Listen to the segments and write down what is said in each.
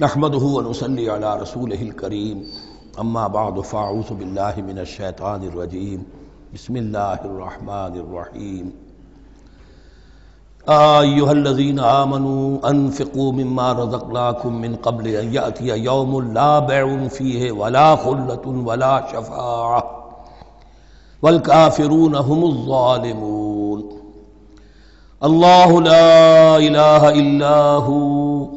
नहमदनसली रसूल करीम अम्मा बाद फ़ाऊसबिल्लिमिनशैतानरजीम बसमीम आयुहल्लज़ीन आमनु अनफ़िक़ू मिम्मा रज़क़नाकुम मिन क़ब्ल यातिया यौमुन ला बैउन फ़ीहि वला ख़ुल्लतुन वला शफ़ाअह वल काफ़िरून हुमुज़ ज़ालिमून अल्लाह इलाहा इल्ला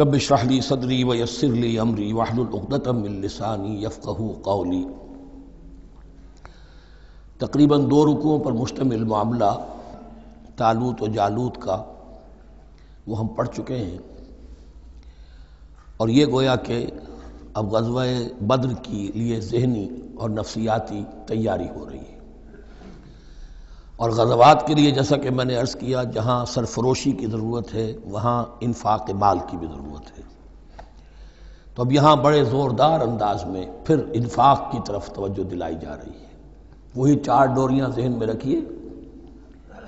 रब शरहली सदरी व यस्सिरली अमरी वहलुल उक़दतम मिन लिसानी यफ़क़हू क़ौली। तकरीबन दो रुकुओं पर मुश्तमिल मामला, तालूत और जालूत का, वो हम पढ़ चुके हैं। और ये गोया कि अब गजवा बद्र की लिए जहनी और नफसियाती तैयारी हो रही है। और गजवात के लिए जैसा कि मैंने अर्ज़ किया, जहाँ सरफरोशी की ज़रूरत है, वहाँ इन्फाक माल की भी ज़रूरत है। तो अब यहाँ बड़े ज़ोरदार अंदाज में फिर इन्फाक की तरफ़ तवज्जो दिलाई जा रही है। वही चार डोरियाँ जहन में रखिए।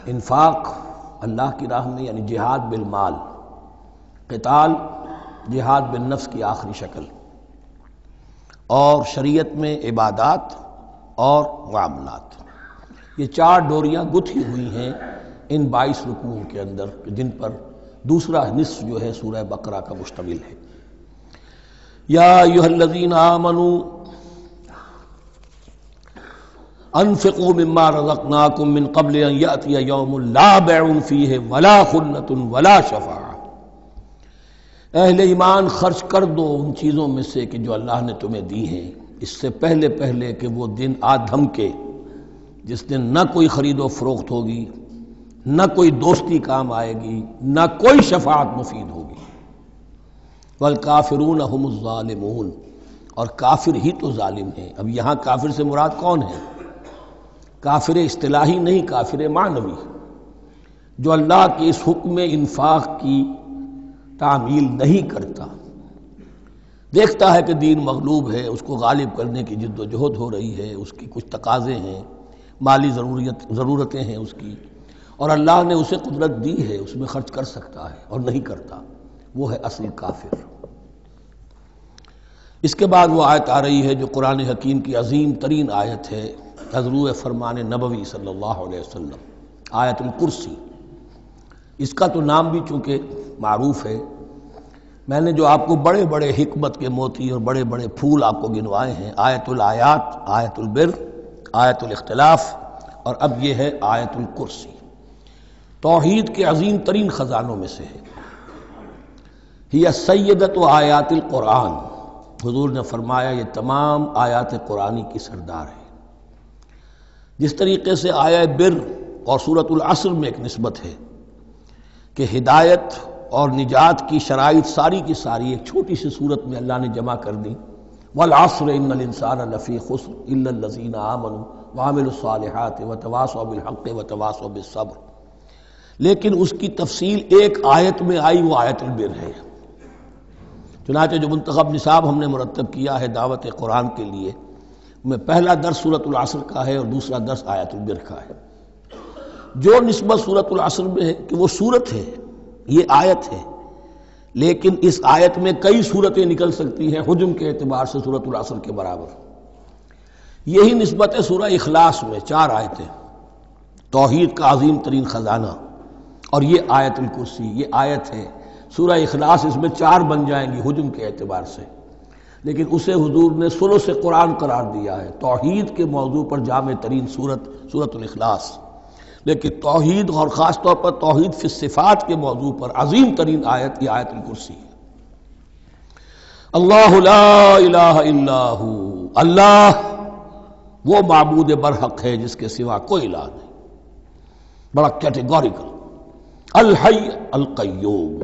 इन्फाक अल्लाह की राह में, यानी जिहाद बिल माल, कताल, जिहाद बिल नफ्स की आखिरी शक्ल, और शरीयत में इबादात और मामलात ये चार डोरियाँ गुथी हुई हैं इन बाईस रुकुओं के अंदर, जिन पर दूसरा निस्फ जो है सूरह बकरा का मुश्तमिल है। या युहल्लज़ीन आमनु, अनफ़िक़ू मिम्मा रज़क़नाकुम मिन क़ब्ल यातिया यौमुन ला बैउन फ़ीहि वला खुल्लतुन वला शफ़ा अहले ईमान खर्च कर दो उन चीज़ों में से कि जो अल्लाह ने तुम्हें दी हैं। इससे पहले पहले कि वो दिन आ धमके जिस दिन न कोई ख़रीदो फरोख्त होगी, न कोई दोस्ती काम आएगी, न कोई शफात मुफीद होगी। वल काफिरून हमजालिमून और काफिर ही तो ालिम है। अब यहाँ काफिर से मुराद कौन है? काफिर इस्तलाही नहीं, काफिर मानवी। जो अल्लाह के इस हुक्म इन्फाक की तामील नहीं करता, देखता है कि दीन मगलूब है, उसको गालिब करने की जद्दोजहद हो रही है, उसकी कुछ तकाजे हैं। माली ज़रूरत ज़रूरतें हैं उसकी। और अल्लाह ने उसे कुदरत दी है, उसमें खर्च कर सकता है और नहीं करता। वो है असल काफिर। इसके बाद वो आयत आ रही है जो कुरान हकीम की अजीम तरीन आयत है हजरू फरमान नबवी सल्लल्लाहु अलैहि वसल्लम, आयतुल कुर्सी। इसका तो नाम भी चूँकि मारूफ है। मैंने जो आपको बड़े बड़े हिकमत के मोती और बड़े बड़े फूल आपको गिनवाए हैं, आयतुल आयात, आयतुल बिर आयतुल इख्तलाफ, और अब ये है आयतुल कुर्सी। तोहीद के अजीम तरीन ख़जानों में से है। यह सैदत आयातिल कुरान। हजूर ने फरमाया, ये तमाम आयात कुरानी की सरदार है। जिस तरीके से आया बिर और सूरतुल असर में एक नस्बत है कि हिदायत और निजात की शराइ सारी की सारी एक छोटी सी सूरत में अल्लाह ने जमा कर दी। वल इंसान लफ़ी खुसरजीन आमन वामिलसालहत व तवासबिलहक़ व तवासबिसब्र लेकिन उसकी तफसील एक आयत में आई वो आयतुलबिर है चुनाचे जो मंतखब निसाब हमने मुरतब किया है दावत कुरान के लिए में पहला दर्स सूरतुल असर का है और दूसरा दर्स आयतुलबिर का है जो नस्बत सूरतुल में है कि वो सूरत है ये आयत है लेकिन इस आयत में कई सूरतें निकल सकती हैं हजम के अतबार से सूरत असर के बराबर। यही नस्बत है सूरह इखलास में, चार आयतें। तोहहीद का अजीम तरीन ख़जाना। और ये आयतुल कुर्सी, ये आयत है, सूरह इखलास इसमें चार बन जाएँगी हजम के अतबार से। लेकिन उसे हजूर ने सुलो से कुरान करार दिया है। तोहहीद के मौजू पर जाम तरीन सूरत, सूरतुल इखलास। लेकिन तोहहीद और ख़ास तौर पर तोहहीद फिसफ़ात के मौजू पर अजीम तरीन आयत की आयत कुर्सी है। अल्लाह अल्लाह वो मबूद बरहक है जिसके सिवा कोई इला नहीं। बड़ा कैटेगोरिकल। अलहई अलकयूम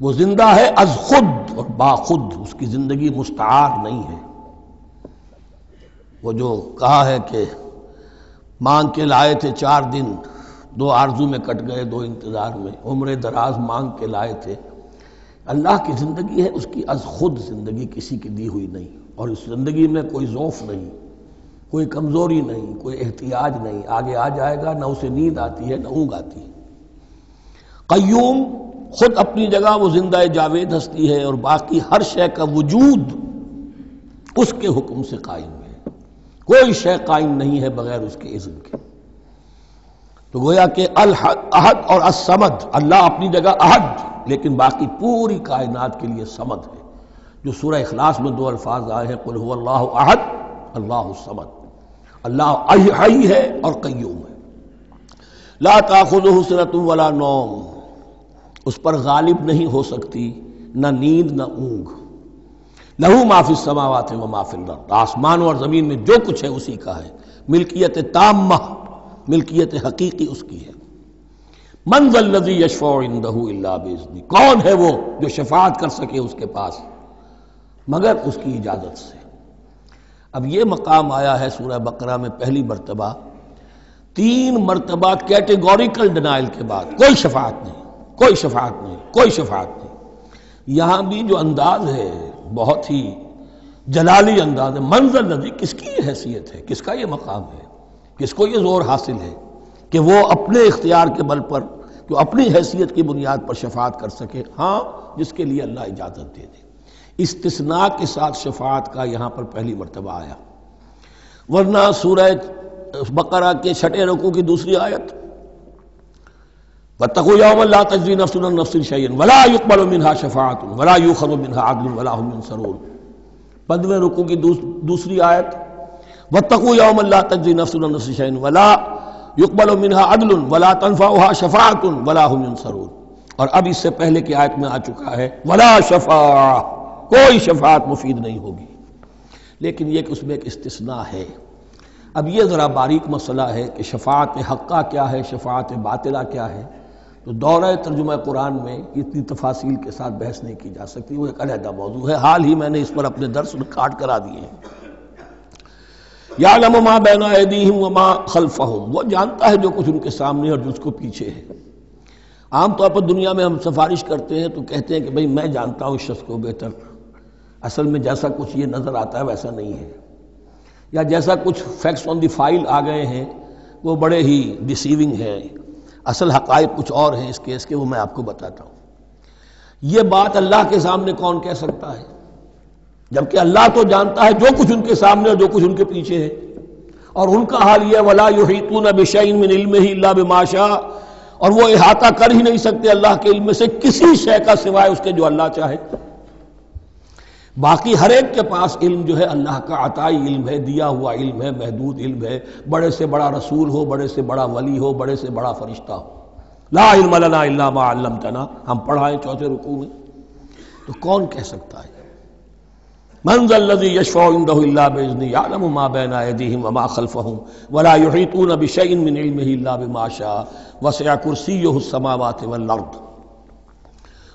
वो ज़िंदा है अज खुद, और बाखुद, उसकी ज़िंदगी मुस्तार नहीं है। वो जो कहा है कि मांग के लाए थे चार दिन। दो आरज़ू में कट गए, दो इंतज़ार में। उम्र दराज मांग के लाए थे। अल्लाह की ज़िंदगी है, उसकी अज खुद ज़िंदगी किसी की दी हुई नहीं। और इस ज़िंदगी में कोई ज़ौफ़ नहीं, कोई कमज़ोरी नहीं, कोई एहतियाज नहीं। आगे आ जाएगा, ना उसे नींद आती है, न ऊँग आती है। कयूम खुद अपनी जगह, वो ज़िंदा जावेद हस्ती है और बाकी हर शय का वजूद उसके हुक्म से कायम कोई शय कायम नहीं है बगैर उसके इज्न के। तो गोया कि अल अहद और असमद, अल्लाह अपनी जगह अहद, लेकिन बाकी पूरी कायनात के लिए समद है। जो सूरह इखलास में दो अल्फाज आए हैं, कुल अल्लाह अहद, अल्लाह समद। अल्लाह हई है और कयूम है। ला ताखुद हसरत वाला नौम। उस पर गालिब नहीं हो सकती, न नींद, न ऊंग लहू माफिस समावत है वह माफिल आसमान और ज़मीन में जो कुछ है उसी का है। मिल्कियत ताम मिल्कियत हकीकी उसकी है। मंजल नजी कौन है वो जो शफात कर सके उसके पास? मगर उसकी इजाज़त से। अब ये मकाम आया है सूरह बकरा में पहली मरतबा। तीन मरतबा कैटेगोरिकल डिनाइल के बाद। कोई शफात नहीं, कोई शफात नहीं, कोई शफात नहीं। यहाँ भी जो अंदाज है बहुत ही जलाली अंदाज है। मंजर नदी किसकी हैसियत है? किसका ये मकाम है? किसको ये ज़ोर हासिल है कि वो अपने इख्तियार के बल पर, जो अपनी हैसियत की बुनियाद पर शफात कर सके? हाँ जिसके लिए अल्लाह इजाज़त दे दे। इस्तना के साथ शफात का यहाँ पर पहली मरतबा आया। वरना सूरज बकरा के छठे रकू की दूसरी आयत वतकुयामल्ला तजवी नफसन नफसिन शैन वला युकबल मिनहा शफात वला युखर मिनहा आदल वला सरून पंद्रह रुकू की दूसरी आयत वतकु यौमल्ला तजवी नफसन नफसिन शैन वला युकबल मिनहा अदल वला तनफा शफात वला सरून और अब इससे पहले की आयत में आ चुका है, वला शफा, कोई शफात मुफीद नहीं होगी। लेकिन ये उसमें एक इस्तना है। अब ये ज़रा बारीक मसला है कि शफात हक्का क्या है शफात बातिला क्या है। तो दौरा तर्जुमा कुरान में इतनी तफासिल के साथ बहस नहीं की जा सकती, वो एक अलहदा मौजू है। हाल ही मैंने इस पर अपने दर्श काट करा दिए हैं। या लमा बैना वमा खलफ़हम। वो जानता है जो कुछ उनके सामने और जिसको पीछे है। आमतौर पर दुनिया में हम सिफारिश करते हैं तो कहते हैं कि भाई, मैं जानता हूँ इस शख्स को बेहतर। असल में जैसा कुछ ये नज़र आता है वैसा नहीं है। या जैसा कुछ फैक्ट्स ऑन दी फ़ाइल आ गए हैं, वो बड़े ही डिसीविंग हैं। असल हकायक कुछ और हैं इस केस के, वो मैं आपको बताता हूँ। ये बात अल्लाह के सामने कौन कह सकता है? जबकि अल्लाह तो जानता है जो कुछ उनके सामने और जो कुछ उनके पीछे है। और उनका हाल यह वला युतून मिन इल्म ही बिमाशा। और वो अहाता कर ही नहीं सकते अल्लाह के इल्म से, किसी शय का सिवाय उसके जो अल्लाह चाहे। बाकी हर एक के पास इल्म जो है, अल्लाह का अताई इल्म है, दिया हुआ इल्म है, महदूद इल्म है, बड़े से बड़ा रसूल हो, बड़े से बड़ा वली हो, बड़े से बड़ा फरिश्ता हो। ला इल्म लना इल्ला मालम तना हम पढ़ाएँ चौथे रुकू में। तो कौन कह सकता है? मंजल्लि यशफ़ाबेज़नी आलम मा बैन अदीम वमा खलफ़हम। वला युहीतून बिशैइन मिन इल्ला बिमाशा वसया कुर्सी समावात वल्लर्द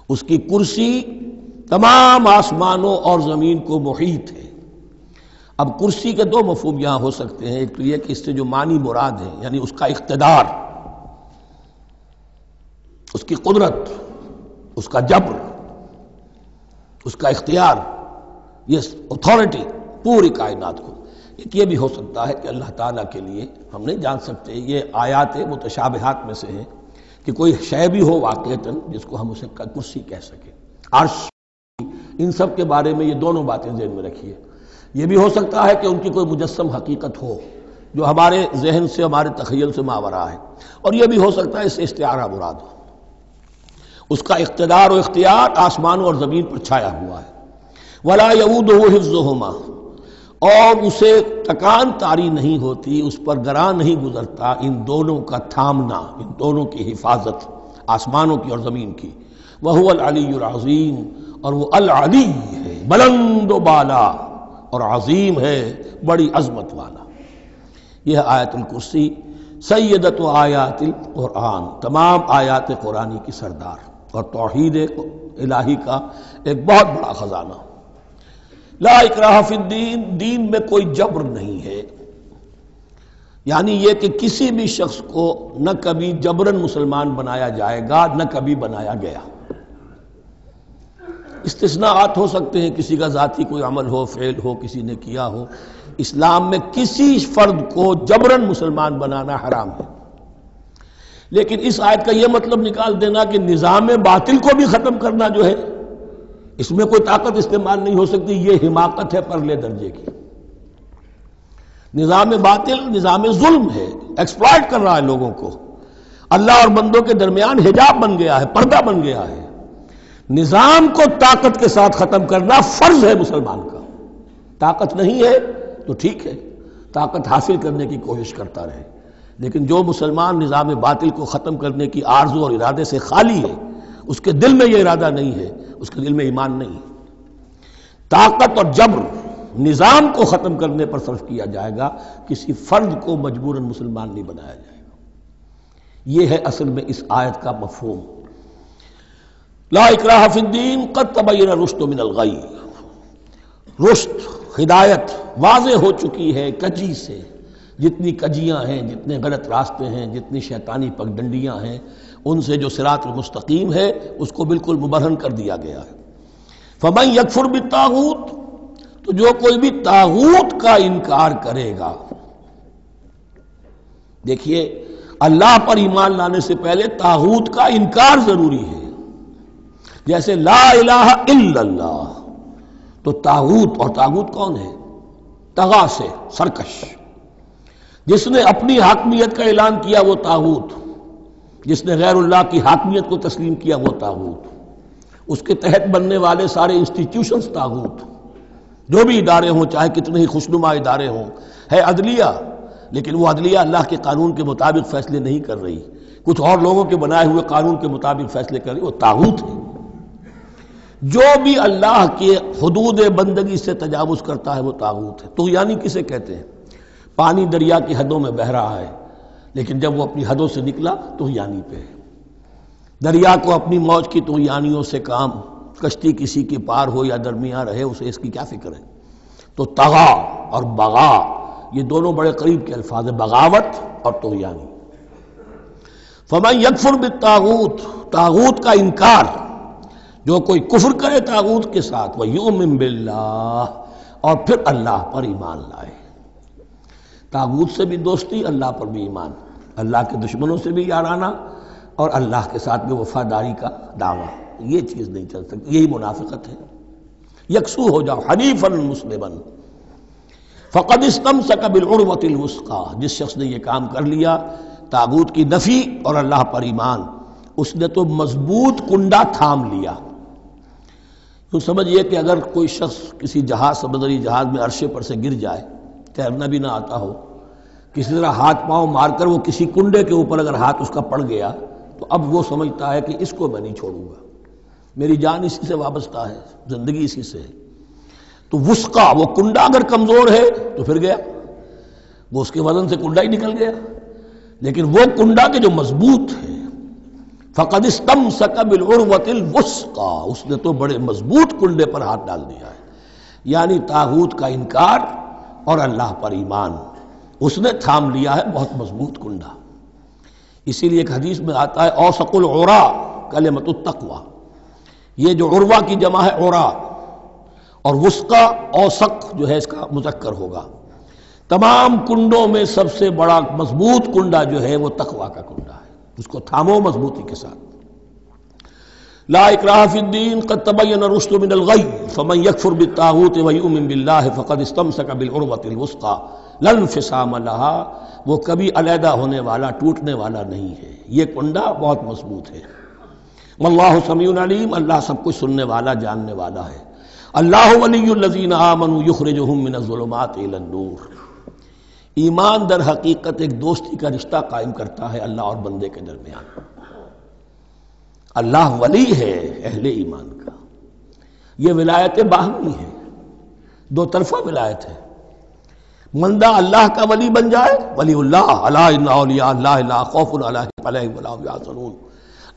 उसकी कुर्सी तमाम आसमानों और ज़मीन को मुहित है। अब कुर्सी के दो मफहम यहाँ हो सकते हैं। एक तो यह कि इससे जो मानी मुराद है, यानी उसका इकतदार, उसकी कुदरत, उसका जब्र, उसका इख्तियार, ये अथॉरिटी पूरी कायनात को। एक ये भी हो सकता है कि अल्लाह ताला के लिए, हम नहीं जान सकते, ये आयात मुतशाबहात में से है कि कोई शय भी हो वाक़ता जिसको हम उसे कुर्सी कह सकें। अर्श इन सब के बारे में ये दोनों बातें जहन में रखिए ये भी हो सकता है कि उनकी कोई मुजस्म हकीकत हो, जो हमारे जहन से, हमारे तखयल से मावरा है। और यह भी हो सकता है इससे इश्तारा मुराद हो। उसका इकतदार और इख्तियार आसमान और ज़मीन पर छाया हुआ है। वला यऊद हिफ्जुमा और उसे तकान तारी नहीं होती, उस पर गरा नहीं गुजरता, इन दोनों का थामना, इन दोनों की हिफाजत आसमानों की और ज़मीन की। वह अलीज़ीम और वो अल अली है, बुलंद बाला और अजीम है, बड़ी अजमत वाला। यह आयतुल कुर्सी सैदत आयातिल कुरान तमाम आयात कुरानी की सरदार और तोहहीद इलाही का एक बहुत बड़ा ख़जाना। ला इकराफिद्दीन दीन में कोई जबर नहीं है। यानी यह कि किसी भी शख्स को न कभी जबरन मुसलमान बनाया जाएगा, न कभी बनाया गया। इस्तेसनात हो सकते हैं, किसी का ज़ाती कोई अमल हो, फेल हो, किसी ने किया हो। इस्लाम में किसी फर्द को जबरन मुसलमान बनाना हराम है। लेकिन इस आयत का यह मतलब निकाल देना कि निज़ाम बातिल को भी ख़त्म करना जो है, इसमें कोई ताकत इस्तेमाल नहीं हो सकती यह हिमाकत है परले दर्जे की। निज़ाम बातिल, निज़ाम जुल्म है, एक्सप्लॉयट कर रहा है लोगों को। अल्लाह और बंदों के दरमियान हिजाब बन गया है, पर्दा बन गया है। निज़ाम को ताकत के साथ ख़त्म करना फ़र्ज़ है मुसलमान का। ताकत नहीं है तो ठीक है। ताकत हासिल करने की कोशिश करता रहे। लेकिन जो मुसलमान निज़ाम बातिल को ख़त्म करने की आर्जू और इरादे से खाली है, उसके दिल में यह इरादा नहीं है, उसके दिल में ईमान नहीं है। ताकत और जबर निज़ाम को ख़त्म करने पर सर्फ किया जाएगा, किसी फ़र्द को मजबूरन मुसलमान नहीं बनाया जाएगा। यह है असल में इस आयत का मफहूम। ला इकराफिद्दीन कद तबैन रुश्त मिनल गई रुश्त हिदायत वाज हो चुकी है कजी से। जितनी कजियाँ हैं, जितने गलत रास्ते हैं, जितनी शैतानी पगडंडियाँ हैं, उनसे जो सिरात मुस्तकीम है, उसको बिल्कुल मुबरहन कर दिया गया है। फमई यकफुर भी ताहूत तो जो कोई भी ताहूत का इनकार करेगा, देखिए, अल्लाह पर ईमान लाने से पहले ताहूत का इनकार ज़रूरी है। जैसे ला इल्लल्लाह। तो ताहूत और ताहूत कौन है? तगा से, सरकश। जिसने अपनी हाकमियत का ऐलान किया, वो ताहूत जिसने गैरुल्लाह की हाकमियत को तस्लीम किया, वो ताहूत उसके तहत बनने वाले सारे इंस्टीट्यूशन ताहूत जो भी इदारे हों, चाहे कितने ही खुशनुमा इदारे हों, है अदलिया। लेकिन वो अदलिया अल्लाह के कानून के मुताबिक फैसले नहीं कर रही। कुछ और लोगों के बनाए हुए कानून के मुताबिक फैसले कर रही, वो ताहूत है। जो भी अल्लाह के हदूद बंदगी से तजावुज करता है वो ताहूत है। तो यानी किसे कहते हैं? पानी दरिया की हदों में बह रहा है, लेकिन जब वो अपनी हदों से निकला तो यानी पे है। दरिया को अपनी मौज की तो यानियों से काम, कश्ती किसी के पार हो या दरमिया रहे, उसे इसकी क्या फ़िक्र है? तो तगा और बगा, ये दोनों बड़े करीब के अल्फाज बगावत और तो यानी। फमा यकफुर तागूत तागूत का इनकार जो कोई कुफर करे तागूत के साथ, वह यूम बिल्ला और फिर अल्लाह पर ईमान लाए। ताबूत से भी दोस्ती, अल्लाह पर भी ईमान। अल्लाह के दुश्मनों से भी याराना, और अल्लाह के साथ भी वफादारी का दावा। ये चीज़ नहीं चल सकती, यही मुनाफिकत है। यकसू हो जाओ, हनीफन मुस्लिमन। फ़कद इस्तम सकबिलवतिलवस्का जिस शख्स ने यह काम कर लिया ताबूत की नफ़ी और अल्लाह पर ईमान, उसने तो मज़बूत कुंडा थाम लिया। तो समझिए कि अगर कोई शख्स किसी जहाज़, समुद्री जहाज़ में अरशे पर से गिर जाए, तैरना भी ना आता हो, किसी तरह हाथ पाँव मारकर वो किसी कुंडे के ऊपर अगर हाथ उसका पड़ गया तो अब वो समझता है कि इसको मैं नहीं छोड़ूँगा। मेरी जान इसी से वाबस्ता है, ज़िंदगी इसी से है। तो उसका वो कुंडा अगर कमज़ोर है तो फिर गया। वो उसके वज़न से कुंडा ही निकल गया। लेकिन वो कुंडा के जो मज़बूत है फ़कद स्तम सकबिल वसका। उसने तो बड़े मज़बूत कुंडे पर हाथ डाल दिया है। यानी ताहूत का इनकार और अल्लाह पर ईमान। उसने थाम लिया है बहुत मज़बूत कुंडा। इसीलिए एक हदीस में आता है, औसकुल कल मतुतकवा ये जो उर्वा की जमा है और और उसका औसक जो है इसका मुजक्कर होगा। तमाम कुंडों में सबसे बड़ा मज़बूत कुंडा जो है वो तकवा का कुंडा है। उसको थामो मजबूती के साथ। ला इकराफिद्दीन कद तबयन रुश्द मिनल गई फमन यकफुर बित्तागूत व युमिन बिल्लाह फक़द इस्तमसक बिल उर्वतिल लन फिसाम वो कभी अलहदा होने वाला, टूटने वाला नहीं है। ये कुंडा बहुत मज़बूत है। अल्लाह समीन अलीम, अल्लाह सब कुछ सुनने वाला, जानने वाला है। अल्लाह वलीजीन आमनु युखरजुलमात नूर। ईमान दर हकीकत एक दोस्ती का रिश्ता कायम करता है अल्लाह और बंदे के दरमियान। अल्लाह वली है, अहले ईमान का। यह विलायत बाहमी है। दो तरफा विलायत है। मंदा अल्लाह का वली बन जाए वली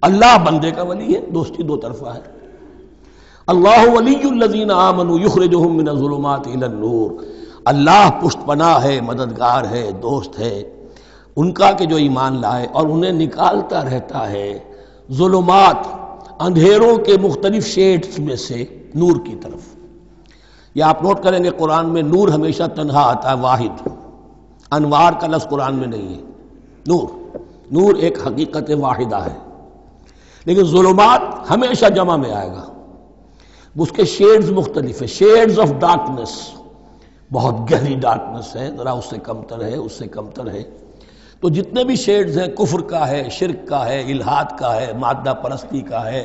अल्लाह बंदे का वली है, दोस्ती दो तरफा है। अल्लाह वलीजीन आमनु युखरजुलमात नूर। अल्लाह पुष्टपना है, मददगार है, दोस्त है। उनका के जो ईमान लाए और उन्हें निकालता रहता है। जुलमात अंधेरों के मुख्तलिफ़ शेड्स में से नूर की तरफ़। या आप नोट करेंगे, कुरान में नूर हमेशा तनहा आता है, वाहिद। अनवार का लफ्ज़ कुरान में नहीं है। नूर। नूर एक हकीकत वाहिदा है। लेकिन जुलमात हमेशा जमा में आएगा। उसके शेड्स मुख्तलिफ़ है। शेड्स ऑफ़ डार्कनेस बहुत गहरी डार्कनेस है, ज़रा उससे कमतर है, उससे कमतर है। तो जितने भी शेड्स हैं, कुफर का है, शिरक का है, इल्हाद का है, मादा परस्ती का है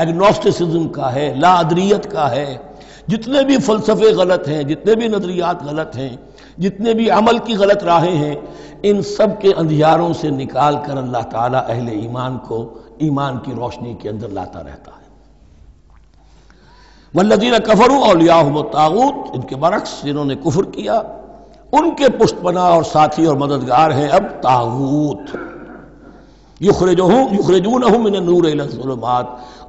एग्नोस्टिसिज्म का है लादरीत का है, जितने भी फलसफे गलत हैं, जितने भी नजरियात गलत हैं, जितने भी अमल की गलत राहें हैं, इन सब के अंधियारों से निकाल कर अल्लाह ताला अहले ईमान को ईमान की रोशनी के अंदर लाता रहता है। वल्लदीन कफरू और ताऊत इनके बरक्स जिन्होंने कुफर किया, उनके पुष्पना और साथी और मददगार हैं अब ताऊत युखरजू युखरजून मिन नूर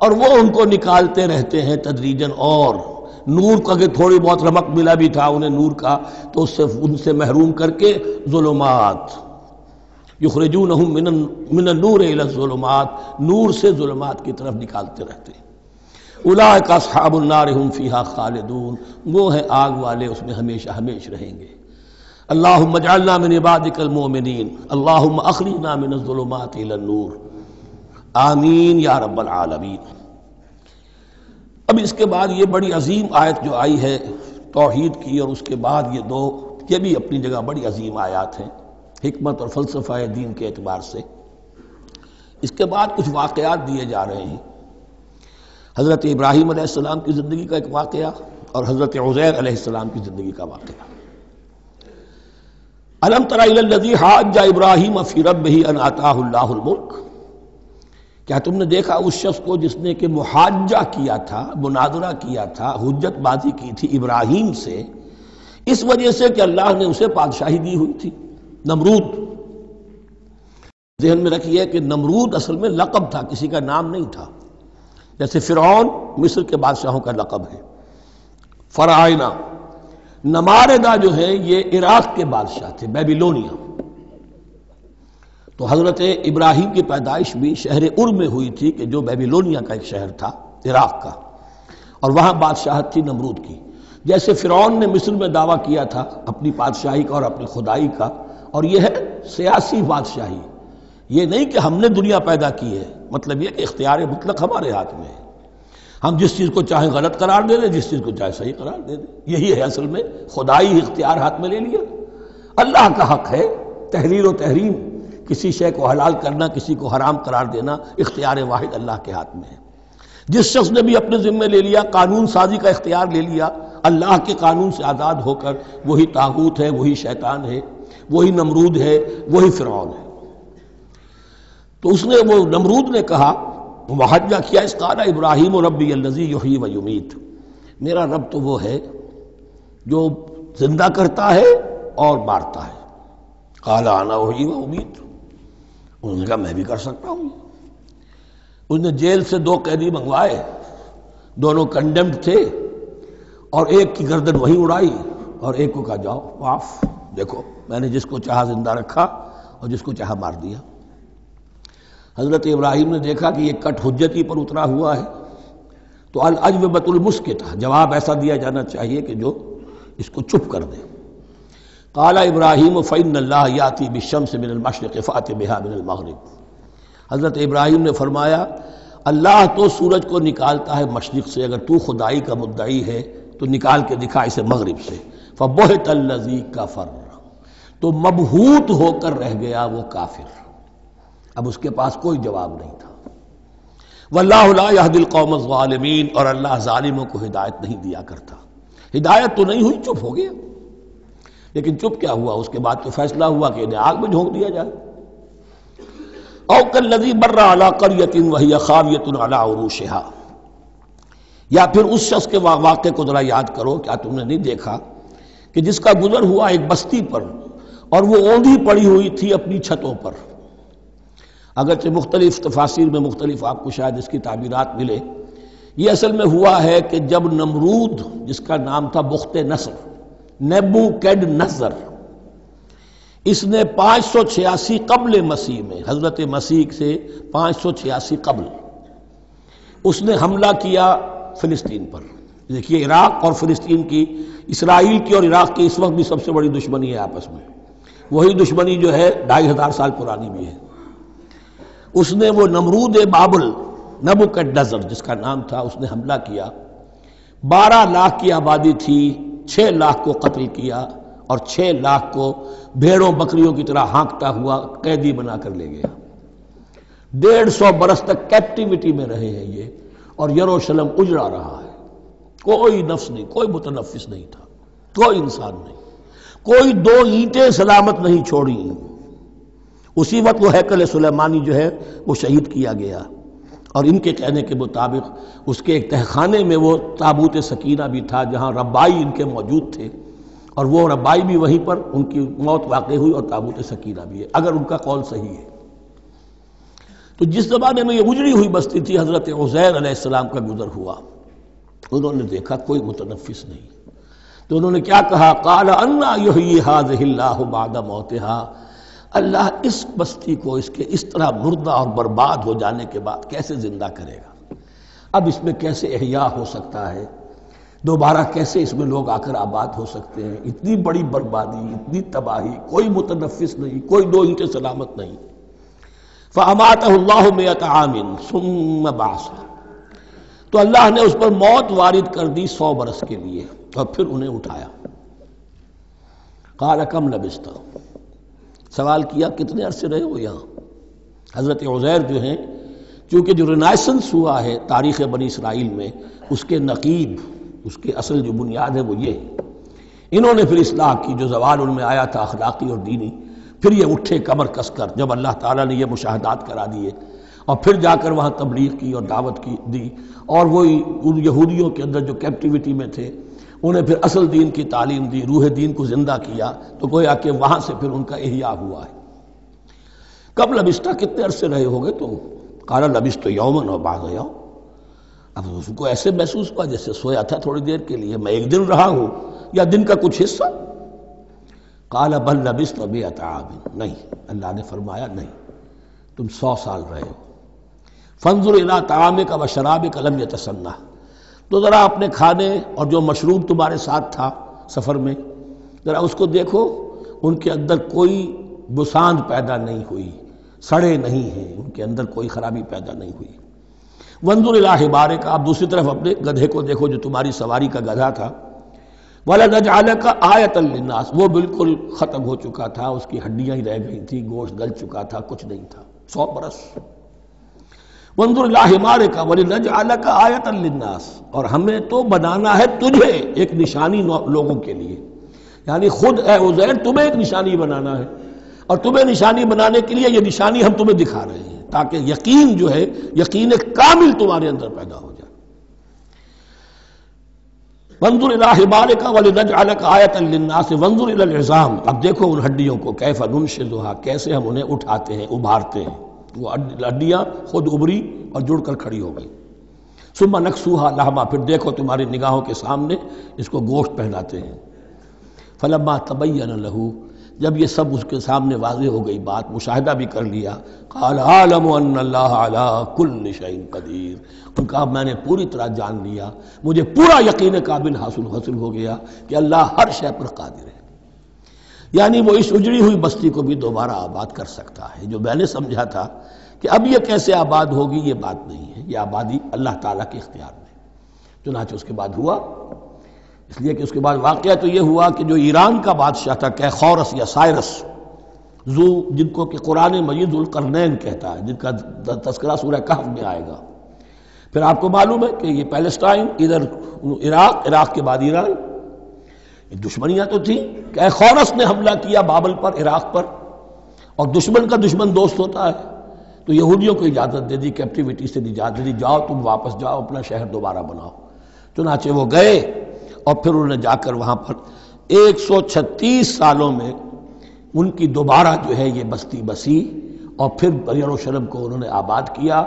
और वो उनको निकालते रहते हैं तदरीजन और। नूर का कि थोड़ी बहुत रमक मिला भी था उन्हें नूर का तो उससे उनसे महरूम करके जुलमात। युखरजून मिन नूर जुलमात। नूर से जुलमात की तरफ़ निकालते रहते हैं। उला का साबुल्नार फ़िहा खालिदून। वो है आग वाले, उसमें हमेशा हमेश रहेंगे। अल्लाह मजालना मिन इबादिकल मोमिन अल्लाह अखरीना मिनज़ुलमात नूर। आमीन या रब्बल आलमीन। अब इसके बाद ये बड़ी अजीम आयत जो आई है तोहहीद की, और उसके बाद ये दो, ये भी अपनी जगह बड़ी अजीम आयात हैं हमत और फ़लसफ़ा दीन के अतबार से। इसके बाद कुछ वाक़ात दिए जा रहे हैं। हज़रत इब्राहीम सलाम की ज़िंदगी का एक वाक़ और हज़रत उज़ैर सलाम की ज़िंदगी का वाक़ अलम तराजी हाजा इब्राहिम फ़िरब ही अनातामुल्क क्या तुमने देखा उस शख्स को जिसने कि मुहाजा किया था, मुनादरा किया था हजतबाजी की थी इब्राहिम से? इस वजह से कि अल्लाह ने उसे बादशाही दी हुई थी। नमरूद। जहन में रखिए कि नमरूद असल में लकब था, किसी का नाम नहीं था जैसे फ़िरौन मिस्र के बादशाहों का लकब है। फ़राइना, नमारदा जो है, ये इराक के बादशाह थे, बेबीलोनिया। तो हज़रत इब्राहिम की पैदाइश भी शहर उर में हुई थी कि जो बेबीलोनिया का एक शहर था, इराक का। और वहाँ बादशाह थी नमरूद की। जैसे फ़िरौन ने मिस्र में दावा किया था, अपनी बादशाही का और अपनी खुदाई का, और यह है सियासी बादशाही ये नहीं कि हमने दुनिया पैदा की है। मतलब यह कि इख्तियार मुतलक हमारे हाथ में है। हम जिस चीज़ को चाहे गलत करार दे दें, जिस चीज़ को चाहे सही करार दे दें, यही है असल में खुदाई इख्तियार हाथ में ले लिया। अल्लाह का हक है तहरीर व तहरीम, किसी शय को हलाल करना, किसी को हराम करार देना, इख्तियार वाहिद अल्लाह के हाथ में है। जिस शख्स ने भी अपने ज़िम्मे ले लिया, कानून साजी का इख्तियार ले लिया, अल्लाह के कानून से आज़ाद होकर वही ताबूत है, वही शैतान है, वही नमरूद है, वही फ़िरौन है। तो उसने वो नमरूद ने कहा मुहजा किया इस काला इब्राहिम और रबी अलजी यही वयुमीत मेरा रब तो वो है जो ज़िंदा करता है और मारता है। काला आना वही व उम्मीद उन्होंने कहा, मैं भी कर सकता हूँ। उसने जेल से दो कैदी मंगवाए, दोनों कंडेम्ड थे, और एक की गर्दन वहीं उड़ाई, और एक को कहा, जाओ माफ़ देखो, मैंने जिसको चाहा ज़िंदा रखा और जिसको चाहा मार दिया। हज़रत इब्राहिम ने देखा कि ये कट हजती पर उतरा हुआ है। तो अल अजब मुस्क था जवाब ऐसा दिया जाना चाहिए कि जो इसको चुप कर दे। काला इब्राहिम फ़ैन याति बिशम से मिनल मशरक़, फ़ात बिहा मिनल मगरब। हज़रत इब्राहिम ने फरमाया, अल्लाह तो सूरज को निकालता है मशरक़ से, अगर तू खुदाई का मुद्दई है तो निकाल के दिखा इसे मगरब से। फ़बोह तल्लजी का फर तो मबहूत होकर रह गया वो काफिर। अब उसके पास कोई जवाब नहीं था। वल्लादिल कौममीन और अल्लाह ालिमों को हिदायत नहीं दिया करता। हिदायत तो नहीं हुई, चुप हो गया। लेकिन चुप क्या हुआ? उसके बाद तो फैसला हुआ कि इन्हें आग में झोंक दिया जाए। औकल लजी बर्रा अला करियतिन वही खावियतन अला या फिर उस शख्स के वाक़े को ज़रा याद करो, क्या तुमने नहीं देखा कि जिसका गुजर हुआ एक बस्ती पर, और वो ओंधी पड़ी हुई थी अपनी छतों पर। अगरचे मुख्तलिफ़ तफासिर में मुख्तलिफ़ आपको शायद इसकी ताबीरत मिले। ये असल में हुआ है कि जब नमरूद, जिसका नाम था बुख्त नसर, नेबू कैड नज़र इसने पाँच सौ छियासी कबल मसीह में, हज़रत मसीह से पाँच सौ छियासी कबल, उसने हमला किया फिलिस्तीन पर। देखिए, इराक और फिलिस्तीन की, इसराइल की और इराक की इस वक्त भी सबसे बड़ी दुश्मनी है आपस में। वही दुश्मनी जो है ढाई हज़ार साल पुरानी भी है। उसने वो नमरूद बाबुल नबुकडजर जिसका नाम था, उसने हमला किया। बारह लाख की आबादी थी, छह लाख को कत्ल किया और छह लाख को भेड़ों बकरियों की तरह हाँकता हुआ कैदी बनाकर ले गया। डेढ़ सौ बरस तक कैप्टिविटी में रहे हैं ये और यरूशलेम उजड़ा रहा है। कोई नफ्स नहीं, कोई मुतनफिस नहीं था, कोई इंसान नहीं। कोई दो ईंटें सलामत नहीं छोड़ी। उसी वक्त वो हैकल सुलेमानी जो है, वो शहीद किया गया। और इनके कहने के मुताबिक उसके एक तहखाने में वो ताबूत सकीना भी था, जहाँ रब्बाई इनके मौजूद थे। और वो रब्बाई भी वहीं पर उनकी मौत वाक़ हुई और ताबूत सकीना भी है, अगर उनका कौल सही है। तो जिस जमाने में ये उजड़ी हुई बस्ती थी, हज़रत उज़ैर अलैहिस्सलाम का गुजर हुआ, उन्होंने देखा कोई मुतनफिस नहीं। तो उन्होंने क्या कहा, काला अन्ना यही हाजहिल्ला बाद मोतहा अल्लाह इस बस्ती को इसके इस तरह मुर्दा और बर्बाद हो जाने के बाद कैसे ज़िंदा करेगा? अब इसमें कैसे एहया हो सकता है? दोबारा कैसे इसमें लोग आकर आबाद हो सकते हैं? इतनी बड़ी बर्बादी, इतनी तबाही, कोई मुतनफिस नहीं, कोई दो इंटे सलामत नहीं। फ़ामात तो अल्लाह ने उस पर मौत वारिद कर दी सौ बरस के लिए और फिर उन्हें उठाया। काला कम लबिस्ता। सवाल किया, कितने अरसे रहे हो यहाँ? हज़रत उज़ैर जो हैं, चूँकि जो रिनाइसेंस हुआ है तारीख़ बनी इसराइल में, उसके नकीब, उसके असल जो बुनियाद है वो ये है। इन्होंने फिर इसलाह की, जो जवाल उनमें आया था, अखलाक़ी और दीनी, फिर ये उठे कमर कसकर, जब अल्लाह ताला ने ये मुशाहदात करा दिए, और फिर जाकर वहाँ तबलीग की और दावत की दी, और वही उन यहूदियों के अंदर जो कैप्टिविटी में थे उन्हें फिर असल दीन की तालीम दी, रूह दीन को ज़िंदा किया तो गोया कि वहाँ से फिर उनका एहिया हुआ है। कब लबिस्ता कितने अरसे रहे होगे तुम? कारा लबिश तो यौमन और बाग जाओ अब उसको ऐसे महसूस हुआ जैसे सोया था थोड़ी देर के लिए, मैं एक दिन रहा हूँ, या दिन का कुछ हिस्सा? काला, बल लबिस तो भी अताबिन नहीं, अल्लाह ने फरमाया, नहीं, तुम सौ साल रहे हो। फंजुर इला ताम का व शराब कलम यह तसन्ना तो ज़रा अपने खाने और जो मशरूब तुम्हारे साथ था सफ़र में, ज़रा उसको देखो, उनके अंदर कोई बुसांद पैदा नहीं हुई, सड़े नहीं हैं, उनके अंदर कोई खराबी पैदा नहीं हुई। वंजुर बारे का आप दूसरी तरफ़ अपने गधे को देखो जो तुम्हारी सवारी का गधा था। वाला नजाल का आयतनास वो बिल्कुल ख़त्म हो चुका था, उसकी हड्डियाँ ही रह गई थी, गोश्त गल चुका था, कुछ नहीं था, सौ बरस। मंजुर का वली का आयतनास और हमें तो बनाना है तुझे एक निशानी लोगों के लिए। यानी खुद, ए उजैर, तुम्हें एक निशानी बनाना है। और तुम्हें निशानी बनाने के लिए ये निशानी हम तुम्हें दिखा रहे हैं, ताकि यकीन जो है, यकीन कामिल तुम्हारे अंदर पैदा हो जाए। वंजुर का वली नज का आयतना से वंजुर इल्ज़ाम अब देखो उन हड्डियों को, कैफा नुनशा कैसे हम उन्हें उठाते हैं, उभारते हैं। वो हड्डियाँ खुद उभरी और जुड़कर खड़ी हो गई। सुबह नकसूहा लहमा, फिर देखो तुम्हारी निगाहों के सामने इसको गोश्त पहनाते हैं। फलम्मा तबैन लहू, जब ये सब उसके सामने वाज हो गई बात, मुशाहिदा भी कर लिया, काल कदीर। उनका मैंने पूरी तरह जान लिया, मुझे पूरा यकीन काबिल हासिल हासिल हो गया कि अल्लाह हर शय पर कादिर है। यानी वो इस उजड़ी हुई बस्ती को भी दोबारा आबाद कर सकता है, जो मैंने समझा था कि अब ये कैसे आबाद होगी, ये बात नहीं है। ये आबादी अल्लाह ताला के इख्तियार में। चुनाच उसके बाद हुआ। इसलिए कि उसके बाद वाक़ तो ये हुआ कि जो ईरान का बादशाह था कै खौरस या सायरस जू, जिनको कि कुरान मजीद उलकरनैन कहता है, जिनका तस्करा सूर्य कहफ में आएगा। फिर आपको मालूम है कि ये पैलेस्टाइन इधर इराक इराक के बाद ईरान दुश्मनियाँ तो थी क्या खौरस ने हमला किया बाबल पर, इराक पर। और दुश्मन का दुश्मन दोस्त होता है। तो यहूदियों को इजाज़त दे दी कैप्टिविटी से इजाज़त दे दी, जाओ तुम वापस जाओ, अपना शहर दोबारा बनाओ। चुनाचे वो गए और फिर उन्होंने जाकर वहाँ पर 136 सालों में उनकी दोबारा जो है ये बस्ती बसी और फिर यरूशलेम को उन्होंने आबाद किया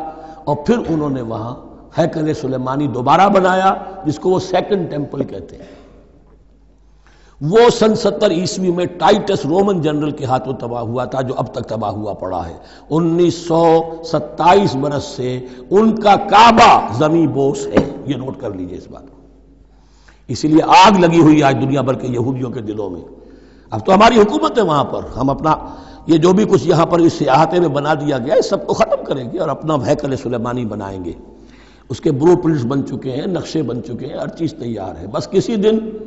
और फिर उन्होंने वहाँ हैकल सुलेमानी दोबारा बनाया, जिसको वो सेकंड टेंपल कहते हैं। वो सन सत्तर ईस्वी में टाइटस रोमन जनरल के हाथों तबाह हुआ था, जो अब तक तबाह हुआ पड़ा है। 1927 बरस से उनका काबा जमी बोस है। ये नोट कर लीजिए इस बात को। इसीलिए आग लगी हुई आज दुनिया भर के यहूदियों के दिलों में। अब तो हमारी हुकूमत है वहाँ पर। हम अपना, ये जो भी कुछ यहाँ पर इस सियाहते में बना दिया गया है सबको ख़त्म करेंगे और अपना वहकल सुलेमानी बनाएँगे। उसके ब्लू प्रिंट्स बन चुके हैं, नक्शे बन चुके हैं, हर चीज़ तैयार है। बस किसी दिन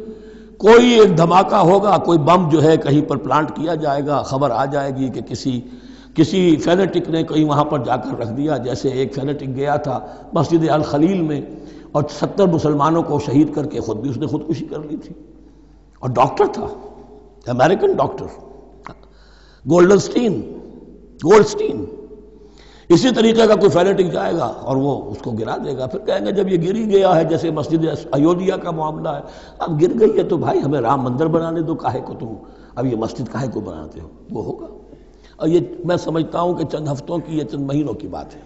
कोई एक धमाका होगा, कोई बम जो है कहीं पर प्लांट किया जाएगा, खबर आ जाएगी कि किसी किसी फेनेटिक ने कहीं वहाँ पर जाकर रख दिया, जैसे एक फेनेटिक गया था मस्जिद अल खलील में और सत्तर मुसलमानों को शहीद करके खुद भी उसने खुदकुशी कर ली थी। और डॉक्टर था, American doctor, Goldenstein Goldstein इसी तरीके का कोई फैनेटिक जाएगा और वो उसको गिरा देगा। फिर कहेंगे, जब ये गिर ही गया है, जैसे मस्जिद अयोध्या का मामला है, अब गिर गई है तो भाई हमें राम मंदिर बनाने दो, काहे को तुम? अब ये मस्जिद काहे को बनाते हो? वो होगा। और ये मैं समझता हूँ कि चंद हफ्तों की, ये चंद महीनों की बात है।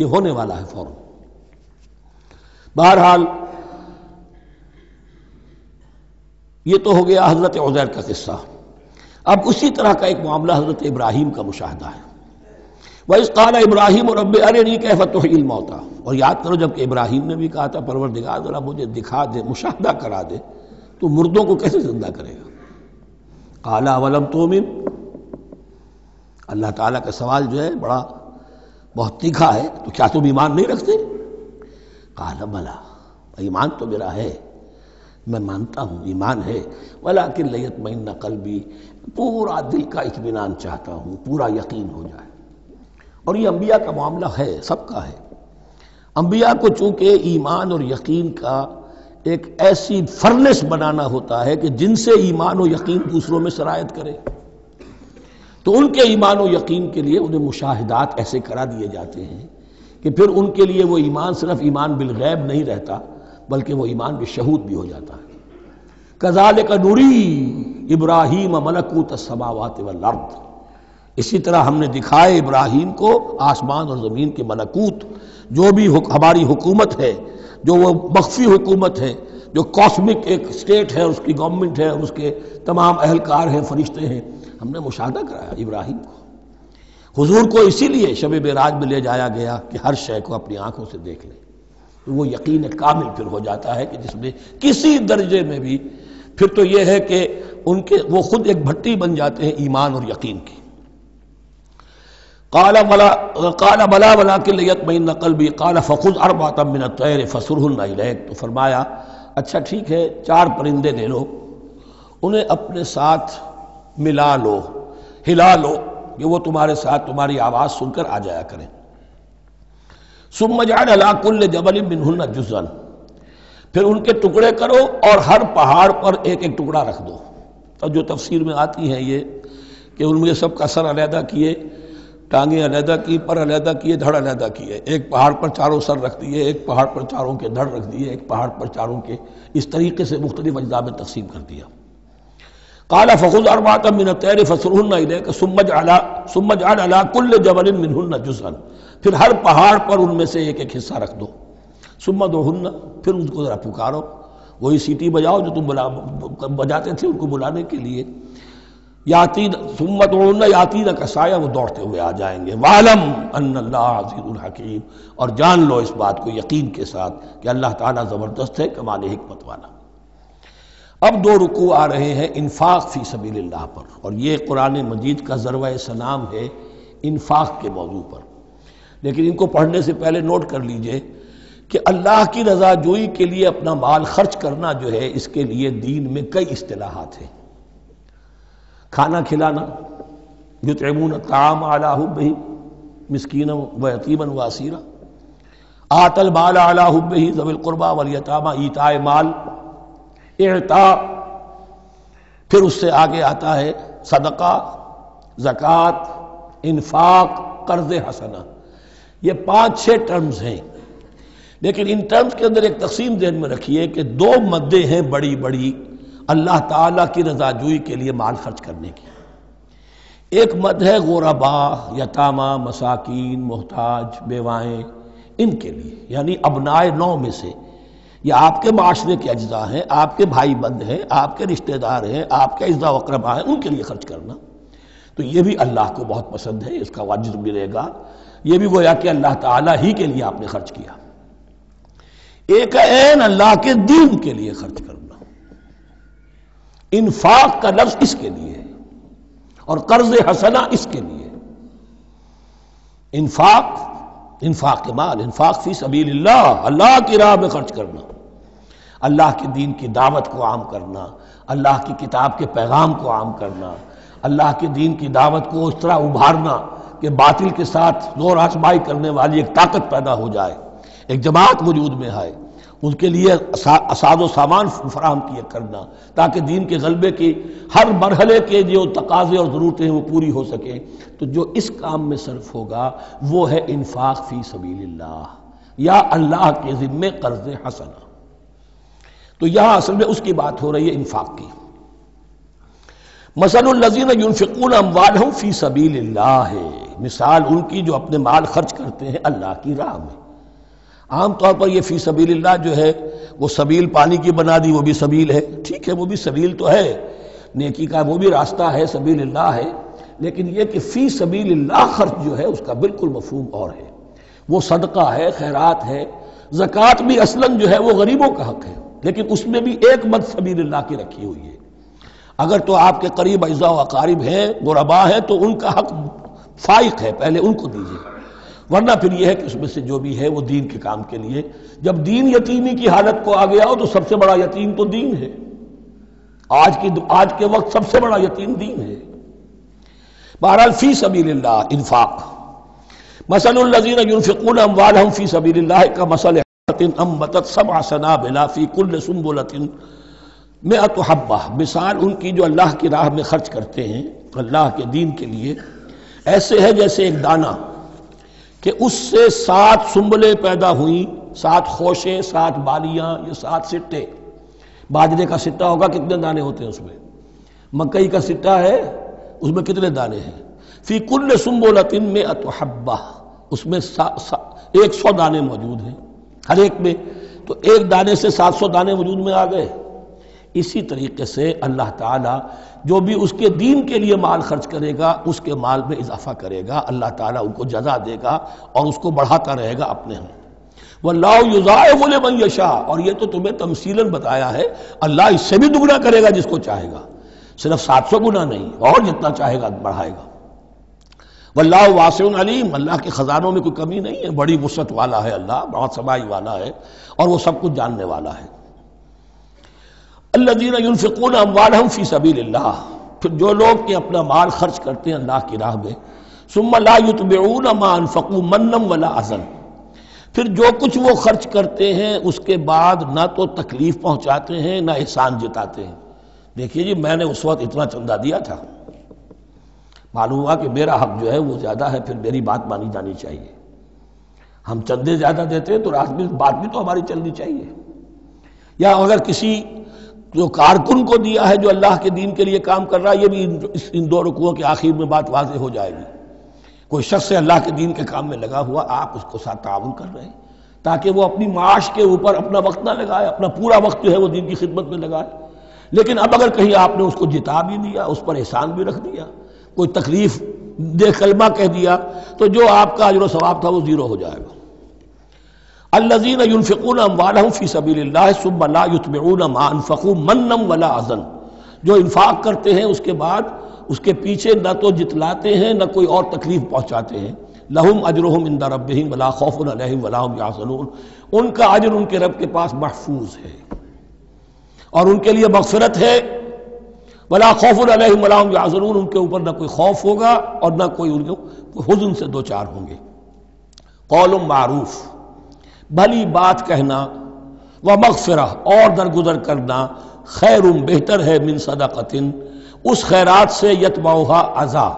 ये होने वाला है फ़ौरन। बहरहाल, ये तो हो गया हज़रत उजैर का किस्सा। अब उसी तरह का एक मामला हज़रत इब्राहिम का मुशाहदा है। वह काला इब्राहिम और अब अरे नहीं कह फतोहिल मौता। और याद करो जबकि इब्राहिम ने भी कहा था परवर दिखा जरा मुझे दिखा दे, मुशाहदा करा दे। तो मुर्दों को कैसे ज़िंदा करेगा? काला अवलम तोमिन? अल्लाह ताला का सवाल जो है बड़ा बहुत तीखा है तो क्या तुम ईमान नहीं रखते? काला, बला, ईमान तो मेरा है, मैं मानता हूँ ईमान है वला कि लयत मैं नकल भी पूरा दिल का इतमान चाहता हूँ, पूरा यकीन हो जाए। और ये अम्बिया का मामला है, सबका है। अम्बिया को चूँकि ईमान और यकीन का एक ऐसी फर्नेस बनाना होता है कि जिनसे ईमान और यकीन दूसरों में शरायत करे तो उनके ईमान और यकीन के लिए उन्हें मुशाहिदात ऐसे करा दिए जाते हैं कि फिर उनके लिए वो ईमान सिर्फ़ ईमान बिलगैब नहीं रहता, बल्कि वो ईमान बेशहूद भी हो जाता है। कजाल का नूरी इब्राहिम मलकूत समावत वर्द इसी तरह हमने दिखाए इब्राहिम को आसमान और ज़मीन के मलकूत जो भी हुक, हमारी हुकूमत है जो वो मख्फी हुकूमत है जो कॉस्मिक एक स्टेट है उसकी गवर्नमेंट है उसके तमाम अहलकार हैं फरिश्ते हैं हमने मुशाह कराया इब्राहिम को। हुजूर को इसीलिए शब बराज में ले जाया गया कि हर शय को अपनी आँखों से देख ले। तो वो यकीन कामिल फिर हो जाता है कि जिसमें किसी दर्जे में भी फिर तो ये है कि उनके वो खुद एक भट्टी बन जाते हैं ईमान और यकीन की। काला बला काला बला बला के लियत मई नकल भी काला फ़खुद अरबातम मिन तैर फसरक तो फरमाया अच्छा ठीक है, चार परिंदे ले लो, उन्हें अपने साथ मिला लो, हिला लो, कि वो तुम्हारे साथ तुम्हारी आवाज़ सुनकर आ जाया करें। सुमजान अलाकुल्ल जबल बिन जुजन फिर उनके टुकड़े करो और हर पहाड़ पर एक एक टुकड़ा रख दो। तो जो तफसीर में आती हैं ये, कि उनमें सबका सर अलहदा किए टांगे अलहदा की, पर अलहदा किए धड़ अलहदा किए एक पहाड़ पर चारों सर रख दिए, एक पहाड़ पर चारों के धड़ रख दिए, एक पहाड़ पर चारों के इस तरीके से मुख्तलिफ़ अजदा में तकसीम कर दिया। काला फ़खुद अरबात मिन तैर फसरहन सुमज अला सुमज कुल्ल जबल मिनहन जुसन फिर हर पहाड़ पर उनमें से एक एक हिस्सा रख दो। सुमद हन्ना फिर उनको ज़रा पुकारो। वही सीटी बजाओ जो तुम बुला, बजाते थे उनको बुलाने के लिए। यातीन, सुम्मत यातीन का साया, वो दौड़ते हुए आ जाएँगे। वालम हकीम। और जान लो इस बात को यकीन के साथ कि अल्लाह ताला ज़बरदस्त है कमाल हमत वाला। अब दो रुकू आ रहे हैं, इन्फाक फ़ी सबील्ला पर। और ये कुरान मजीद का ज़रवा सनाम है, इन्फाक के मौजू पर। लेकिन इनको पढ़ने से पहले नोट कर लीजिए कि अल्लाह की रजा जोई के लिए अपना माल खर्च करना जो है, इसके लिए दीन में कई असलाहत हैं। खाना खिलाना युतमून ताम आलाहुब ही मिसकीन व यतीमन वासीरा आतल माल आलाहुब ही जबिल क़ुरबा वलियतामा ईताए माल। एता फिर उससे आगे आता है सदका, ज़क़़त, इन्फाक, कर्ज हसना। ये पाँच, छह टर्म्स हैं। लेकिन इन टर्म्स के अंदर एक तकसीम देन में रखिए कि दो मद्दे हैं बड़ी बड़ी अल्लाह ताला की रजाजोई के लिए माल खर्च करने की। एक मद है गोरबा यतामा, मसाकिन, मोहताज, बेवाएँ, इनके लिए। यानी अबनाए नौ में से। ये आपके माशरे के अज्जा हैं, आपके भाई बंद हैं, आपके रिश्तेदार हैं, आपके अज्जा वक्रबा हैं, उनके लिए खर्च करना। तो ये भी अल्लाह को बहुत पसंद है, इसका वाजिब मिलेगा ये भी गोया कि अल्लाह ताला ही के लिए आपने खर्च किया। एक अल्लाह के दीन के लिए खर्च करना इन्फाक का लफ्ज इसके लिए है। और कर्ज हसना इसके लिए इन्फाक इन्फाक के माल, इन्फाक फ़ी सबील अल्लाह की राह में खर्च करना, अल्लाह के दीन की दावत को आम करना, अल्लाह की किताब के पैगाम को आम करना, अल्लाह के दीन की दावत को उस तरह उभारना कि बातिल के साथ ज़ोर आजमाई करने वाली एक ताकत पैदा हो जाए, एक जमात वजूद में आए। उनके लिए असाद सामान फराहम किए करना, ताकि दीन के गलबे की हर मरहले के जो तकाजे और ज़रूरतें हैं वो पूरी हो सके। तो जो इस काम में सर्फ होगा, वो है इन्फाक फ़ी सबील या अल्लाह के ज़िम्मे कर्ज हसना। तो यहाँ असल में उसकी बात हो रही है इन्फाक की। मसलजीन यूनफ़िकून अमवाल फ़ी सबील है मिसाल उनकी जो अपने माल खर्च करते हैं अल्लाह की राह में। आमतौर पर यह फ़ी सबील जो है, वो सबील पानी की बना दी, वो भी सबील है। ठीक है, वो भी सबील तो है। नेकी का वो भी रास्ता है सबील है। लेकिन यह कि फ़ी सबील खर्च जो है, उसका बिल्कुल मफहूम और है। वो सदका है, खैरात है। ज़क़़त भी असलन जो है, वो गरीबों का हक है। लेकिन उसमें भी एक मत सबील की रखी हुई है। अगर तो आपके करीब अज्जा वकारिब हैं, गुरबा है तो उनका हक फाइक है, पहले उनको दीजिए। वरना फिर यह है कि उसमें से जो भी है वो दीन के काम के लिए। जब दीन यतीमी की हालत को आ गया हो तो सबसे बड़ा यतीम तो दीन है। आज की आज के वक्त सबसे बड़ा यतीम दीन है। बहरहाल, फ़ी सबील इन्फाक। मिसाल उनकी जो अल्लाह की राह में खर्च करते हैं, अल्लाह के दीन के लिए, ऐसे है जैसे एक दाना। कि उससे सात सुम्बले पैदा हुई, सात खोशे, सात बालियाँ, ये सात सिट्टे। बाजरे का सिट्टा होगा, कितने दाने होते हैं उसमें? मकई का सिट्टा है, उसमें कितने दाने हैं? फ़ी कुल्ल सुम्बोलतिन में अतहब्बा उसमें एक सौ दाने मौजूद हैं, हर एक में। तो एक दाने से सात सौ दाने वजूद में आ गए। इसी तरीके से अल्लाह ताला जो भी उसके दीन के लिए माल खर्च करेगा, उसके माल में इजाफा करेगा, अल्लाह ताला उनको जजा देगा और उसको बढ़ाता रहेगा अपने हम बन यशा। और ये तो तुम्हें तमसीलन बताया है, अल्लाह इससे भी दुगना करेगा जिसको चाहेगा। सिर्फ़ सात सौ गुना नहीं, और जितना चाहेगा बढ़ाएगा। वल्लाह वासन अलीम। अल्लाह के ख़जानों में कोई कमी नहीं है, बड़ी वसत वाला है अल्लाह बहुत समाई वाला है, और वो सब कुछ जानने वाला है। अल्लादीन यूनफ़िकून हम फ़ी सबील फिर जो लोग के अपना माल खर्च करते हैं अल्लाह की राह में, सुम्मा युतबेऊन मान फ़कू मन्नम वला अजन फिर जो कुछ वो खर्च करते हैं, उसके बाद ना तो तकलीफ़ पहुंचाते हैं, ना एहसान जिताते हैं। देखिए जी, मैंने उस वक्त इतना चंदा दिया था। मालूम हुआ कि मेरा हक जो है वो ज़्यादा है, फिर मेरी बात मानी जानी चाहिए। हम चंदे ज़्यादा देते हैं तो रात में बात भी तो हमारी चलनी चाहिए। या अगर किसी जो कारकुन को दिया है जो अल्लाह के दीन के लिए काम कर रहा है ये भी इन, दो रुकुओं के आखिर में बात वाज हो जाएगी। कोई शख्स अल्लाह के दीन के काम में लगा हुआ आप उसको साथ ताउन कर रहे हैं ताकि वो अपनी माश के ऊपर अपना वक्त ना लगाए अपना पूरा वक्त जो है वो दीन की खिदमत में लगाए। लेकिन अब अगर कहीं आपने उसको जिता भी दिया उस पर एहसान भी रख दिया कोई तकलीफ़ दे कलमा कह दिया तो जो आपका अजर सवाब था वो ज़ीरो हो जाएगा। अल्लाजीन यूनफ़िकून अम्वालहम फ़ी सबील मानफ़ू मन्नम वला अजन। जो इन्फाक करते हैं, उसके बाद उसके पीछे न तो जितलाते हैं, न कोई और तकलीफ़ पहुँचाते हैं। लहुम अजरहम इंदा रबिम वला खौफ वलाम यासनून उनका अजर उनके रब के पास महफूज है। और उनके लिए मगफरत है। वला खौफ़ुलमलाम याजरून उनके ऊपर ना कोई खौफ होगा और ना कोई उनके हुजन से दो चार होंगे। कौलम मारूफ। भली बात कहना व मगफरा और दरगुजर करना खैर बेहतर है मिन सदाकतिन। उस खैरात से यतमाहा अज़ा,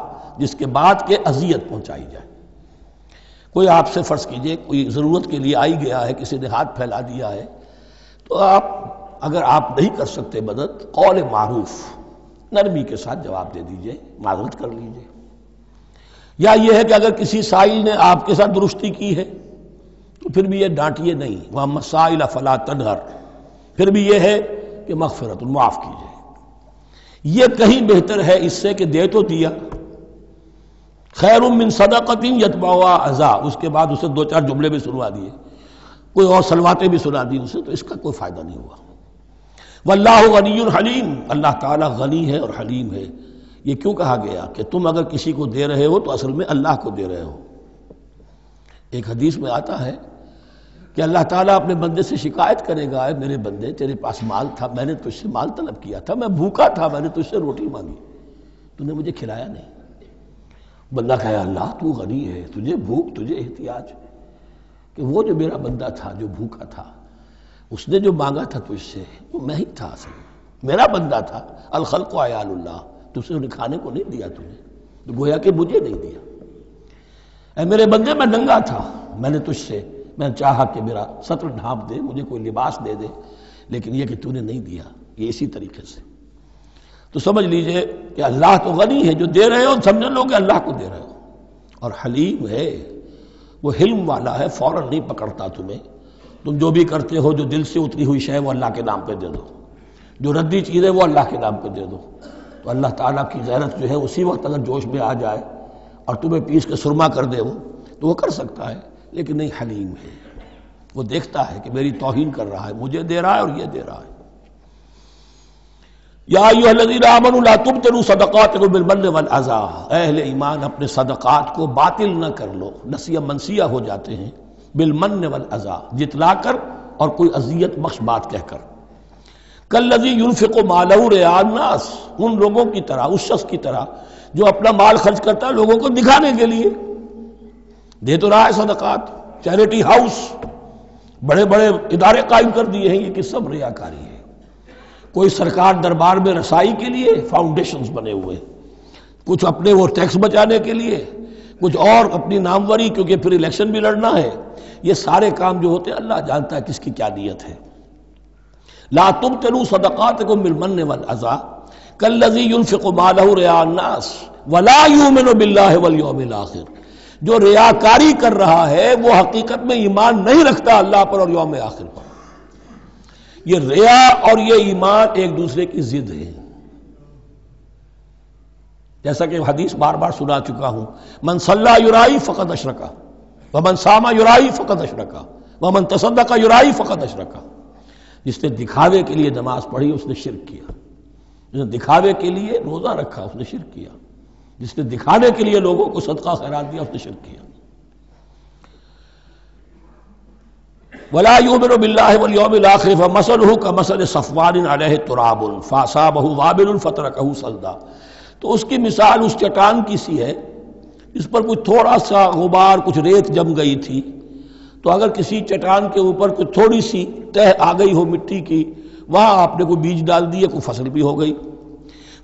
जिसके बाद के अजियत पहुंचाई जाए। कोई आपसे फ़र्ज़ कीजिए, कोई ज़रूरत के लिए आई गया है, किसी ने हाथ फैला दिया है तो आप, अगर आप नहीं कर सकते मदद कौल मारूफ, नरमी के साथ जवाब दे दीजिए माजरत कर लीजिए। या यह है कि अगर किसी साइल ने आपके साथ दुरुस्ती की है तो फिर भी ये डांटिए नहीं। वह मसाइल फला तनहर। फिर भी यह है कि मगफरत माफ़ कीजिए। यह कहीं बेहतर है इससे कि दे तो दिया। खैर मिन सदाकतिन यतबा अजा। उसके बाद उसे दो चार जुमले भी सुनवा दिए। कोई और सलवाते भी सुना दी उसे तो इसका कोई फ़ायदा नहीं हुआ। वल्लाह गनी हलीम। अल्लाह ताला गनी है और हलीम है। ये क्यों कहा गया कि तुम अगर किसी को दे रहे हो तो असल में अल्लाह को दे रहे हो। एक हदीस में आता है कि अल्लाह ताला अपने बंदे से शिकायत करेगा मेरे बंदे, तेरे पास माल था, मैंने तुझसे माल तलब किया था, मैं भूखा था, मैंने तुझसे रोटी मांगी। तूने मुझे खिलाया नहीं। बंदा कहा, अल्लाह, तू गनी है, तुझे भूख, तुझे एहतियाज कि वो जो मेरा बंदा था, जो भूखा था, उसने जो मांगा था तुझसे, वो मैं ही था असल मेरा बंदा था अलखल को आयाल्लाह तुझसे उन्हें खाने को नहीं दिया तुझे तो गोया कि मुझे नहीं दिया। ऐ मेरे बंदे, मैं नंगा था, मैंने तुझसे मैं चाहा कि मेरा सत्र ढांप दे, मुझे कोई लिबास दे दे, लेकिन यह कि तूने नहीं दिया, ये इसी तरीके से। तो समझ लीजिए कि अल्लाह तो गनी है जो दे रहे हो, समझ लो कि अल्लाह को दे रहे हो। और हलीम है, वो हिल्म वाला है, फ़ौरन नहीं पकड़ता तुम्हें। तुम जो भी करते हो, जो दिल से उतरी हुई शय वो अल्लाह के नाम पे दे दो। जो रद्दी चीज़ है, वो अल्लाह के नाम पे दे दो। तो अल्लाह ताला की गैरत जो है, उसी वक्त अगर जोश में आ जाए और तुम्हें पीस के सुरमा कर दे वो तो वो कर सकता है। लेकिन नहीं हलीम है। वो देखता है कि मेरी तोहिन कर रहा है, मुझे दे रहा है और ये दे रहा है। सदक़ात अहल ईमान, अपने सदक़ात को बातिल न कर लो। नसिया मनसिया हो जाते हैं। बिलमन वल अज़ा। जितला कर और कोई अजियत बख्श बात कहकर। कल लजी यूनफ़िक मालूरनास उन लोगों की तरह, उस शख्स की तरह, जो अपना माल खर्च करता है लोगों को दिखाने के लिए। दे तो रहा है सदकात चैरिटी हाउस बड़े बड़े इदारे कायम कर दिए हैं ये कि सब रियाकारी है। कोई सरकार दरबार में रसाई के लिए फाउंडेशंस बने हुए कुछ अपने वो टैक्स बचाने के लिए, कुछ और अपनी नामवरी, क्योंकि फिर इलेक्शन भी लड़ना है। ये सारे काम जो होते हैं, अल्लाह जानता है किसकी क्या नीयत है। ला तुम चलू सदक़ात को मिलमन वल अज़ा कल लजी यूमिन बिल्लाह वल आखिर। जो रियाकारी कर रहा है, वो हकीकत में ईमान नहीं रखता अल्लाह पर और योम आखिर पर। ये रिया और ये ईमान एक दूसरे की जिद है। जैसा कि हदीस बार बार सुना चुका हूँ, मन सल्ला युराई फ़कत अशरका, व मन सामा युराई फ़कत अशरका, व मन तसदा का युराई फ़कत अशरका। जिसने दिखावे के लिए नमाज़ पढ़ी, उसने शिरक किया। जिसने दिखावे के लिए रोज़ा रखा, उसने शिरक किया। जिसने दिखाने के लिए लोगों को सदका खैरात दिया, उसने शिरक किया। तो उसकी मिसाल उस चट्टान की सी है इस पर कुछ थोड़ा सा गुबार, कुछ रेत जम गई थी। तो अगर किसी चट्टान के ऊपर कुछ थोड़ी सी तह आ गई हो मिट्टी की, वहाँ आपने कोई बीज डाल दिए कोई फ़सल भी हो गई।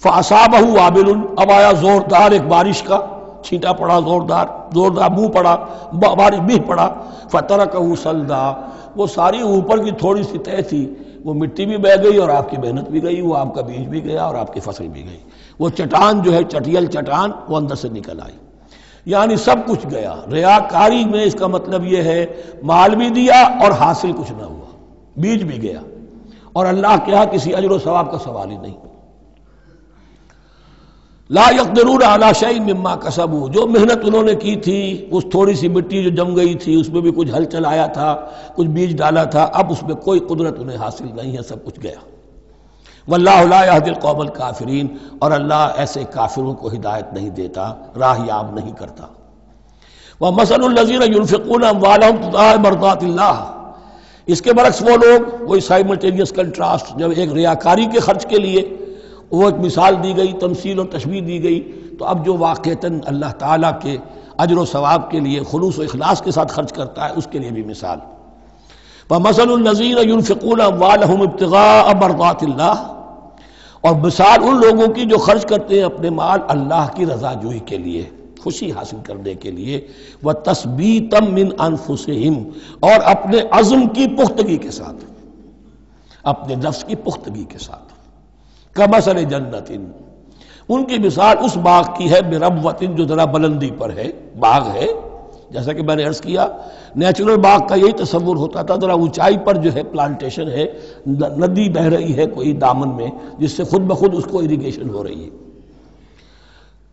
फासाबहू वाबिल अब आया जोरदार एक बारिश का। छींटा पड़ा, जोरदार जोरदार मुँह पड़ा बारिश भी पड़ा। फतर कहू सलदा। वो सारी ऊपर की थोड़ी सी तय थी। वो मिट्टी भी बह गई और आपकी मेहनत भी गई, वो आपका बीज भी गया और आपकी फ़सल भी गई। वो चटान जो है, चटियल चटान वो अंदर से निकल आई। यानी सब कुछ गया। रियाकारी में इसका मतलब यह है, माल भी दिया और हासिल कुछ ना हुआ। बीज भी गया। और अल्लाह के यहाँ किसी अजर सवाब का सवाल ही नहीं। ला यकदरून आला शई मम्मा कसबू। जो मेहनत उन्होंने की थी, उस थोड़ी सी मिट्टी जो जम गई थी, उसमें भी कुछ हल चलाया था, कुछ बीज डाला था, अब उसमें कोई कुदरत उन्हें हासिल नहीं है, सब कुछ गया। वल्लादिल कौमल काफरीन, और अल्लाह ऐसे काफिरों को हिदायत नहीं देता, राह याब नहीं करता। वह मसलजीन मरदात इसके बरक्स वो लोग वही साइमल्टेनियस कंट्रास्ट जब एक रियाकारी के खर्च के लिए वो एक मिसाल दी गई, तमसील और तशबी दी गई। तो अब जो वाक़ता अल्लाह ताला के अजर सवाब के लिए, खलूस अखलास के साथ खर्च करता है, उसके लिए भी मिसाल। व मसलनज़ीर इब्तगा और मिसाल उन लोगों की जो खर्च करते हैं अपने माल अल्लाह की रजा जोई के लिए, खुशी हासिल करने के लिए। वह तस्बी मिन अनफुसहिम और अपने अज़म की पुख्तगी के साथ, अपने नफ्स की पुख्तगी के साथ। कमसल जन्नतिन। उनकी मिसाल उस बाग की है बेरबवतिन जो जरा बुलंदी पर है, बाग है। जैसा कि मैंने अर्ज़ किया, नेचुरल बाग का यही तस्वुर होता था, जरा ऊंचाई पर जो है प्लांटेशन है नदी बह रही है कोई दामन में, जिससे खुद ब खुद उसको इरिगेशन हो रही है।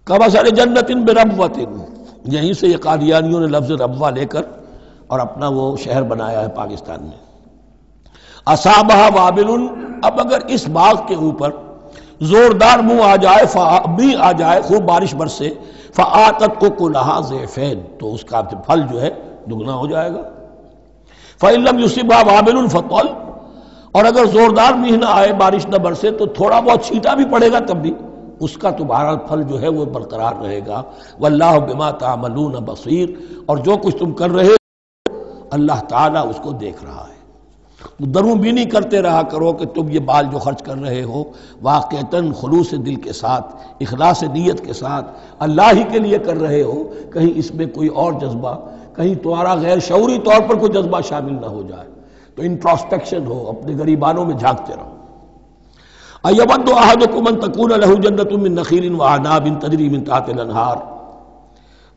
कबा सारे जन्नतिन बेरबवतिन यहीं से ये कादियानियों ने लफ्ज रबवा लेकर और अपना वो शहर बनाया है पाकिस्तान में। असाबहा वाबिल अब अगर इस बाग के ऊपर जोरदार मुँह आ जाए भी आ जाए, खूब बारिश बरसे फ़ातत को कुलहा जेफैन तो उसका फल जो है दुगना हो जाएगा। फ़ैलम युसिबा वाबिल फ़तल, और अगर जोरदार मीह ना आए, बारिश न बरसे तो थोड़ा बहुत छीटा भी पड़ेगा तब भी, उसका तो बहरहाल फल जो है वो बरकरार रहेगा। वल्लाह बिमा तामलून बसीर, और जो कुछ तुम कर रहे हो, अल्लाह ताला उसको देख रहा है। दरू भी नहीं करते रहा करो कि तुम ये बाल जो खर्च कर रहे हो वाक़ता खलूस दिल के साथ अखलास नीयत के साथ अल्लाह ही के लिए कर रहे हो, कहीं इसमें कोई और जज्बा, कहीं तुम्हारा गैर शौरी तौर पर कोई जज्बा शामिल ना हो जाए। तो इंट्रोस्पेक्शन हो, अपने गरीबानों में झांकते रहो। अयबद अहदकुमन तकून लहू तजरीमिन तातिल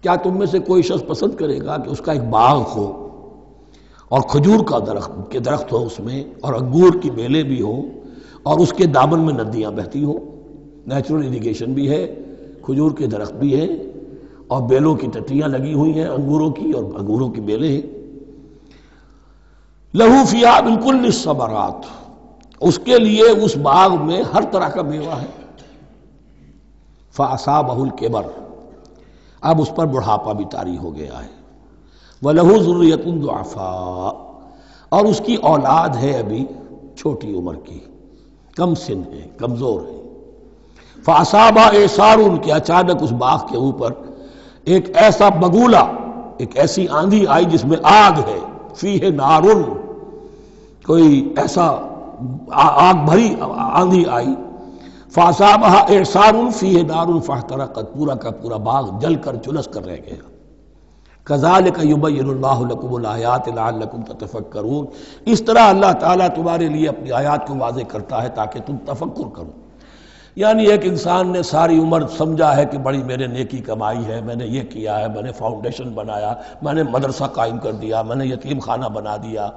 क्या तुम में से कोई शख्स पसंद करेगा कि उसका एक बाग हो? और खजूर का दरख्त, के दरख्त हो उसमें, और अंगूर की बेलें भी हो, और उसके दामन में नदियाँ बहती हो। नेचुरल इरीगेशन भी है, खजूर के दरख्त भी है, और बेलों की टट्टियाँ लगी हुई हैं अंगूरों की, और अंगूरों की बेलें हैं। लहू फिया बिल्कुल सबरात उसके लिए उस बाग में हर तरह का मेवा है। फासा बहुल केबर। अब उस पर बुढ़ापा भी तारी हो गया है। वलहू ज़ुर्रियतुलफ़ा और उसकी औलाद है अभी छोटी उम्र की, कम सिन है, कमज़ोर है। फासाबा एसार उनके अचानक उस बाग के ऊपर एक ऐसा बगूला, एक ऐसी आंधी आई जिसमें आग है। फ़ी है नारुन, कोई ऐसा आग भरी आंधी आई। फासाबा एसारुन फ़ी है नारुन फाह तरकत पूरा का पूरा बाग जल कर चुलस कर रह गया। कज़ाल का युबैनबाहलकुम तफक्रून इस तरह अल्लाह ताला तुम्हारे लिए अपनी आयात को वाजे करता है ताकि तुम तफक्र करो। यानी एक इंसान ने सारी उम्र समझा है कि बड़ी मेरे नेकी कमाई है, मैंने ये किया है, मैंने फाउंडेशन बनाया, मैंने मदरसा कायम कर दिया, मैंने यतीम खाना बना दिया।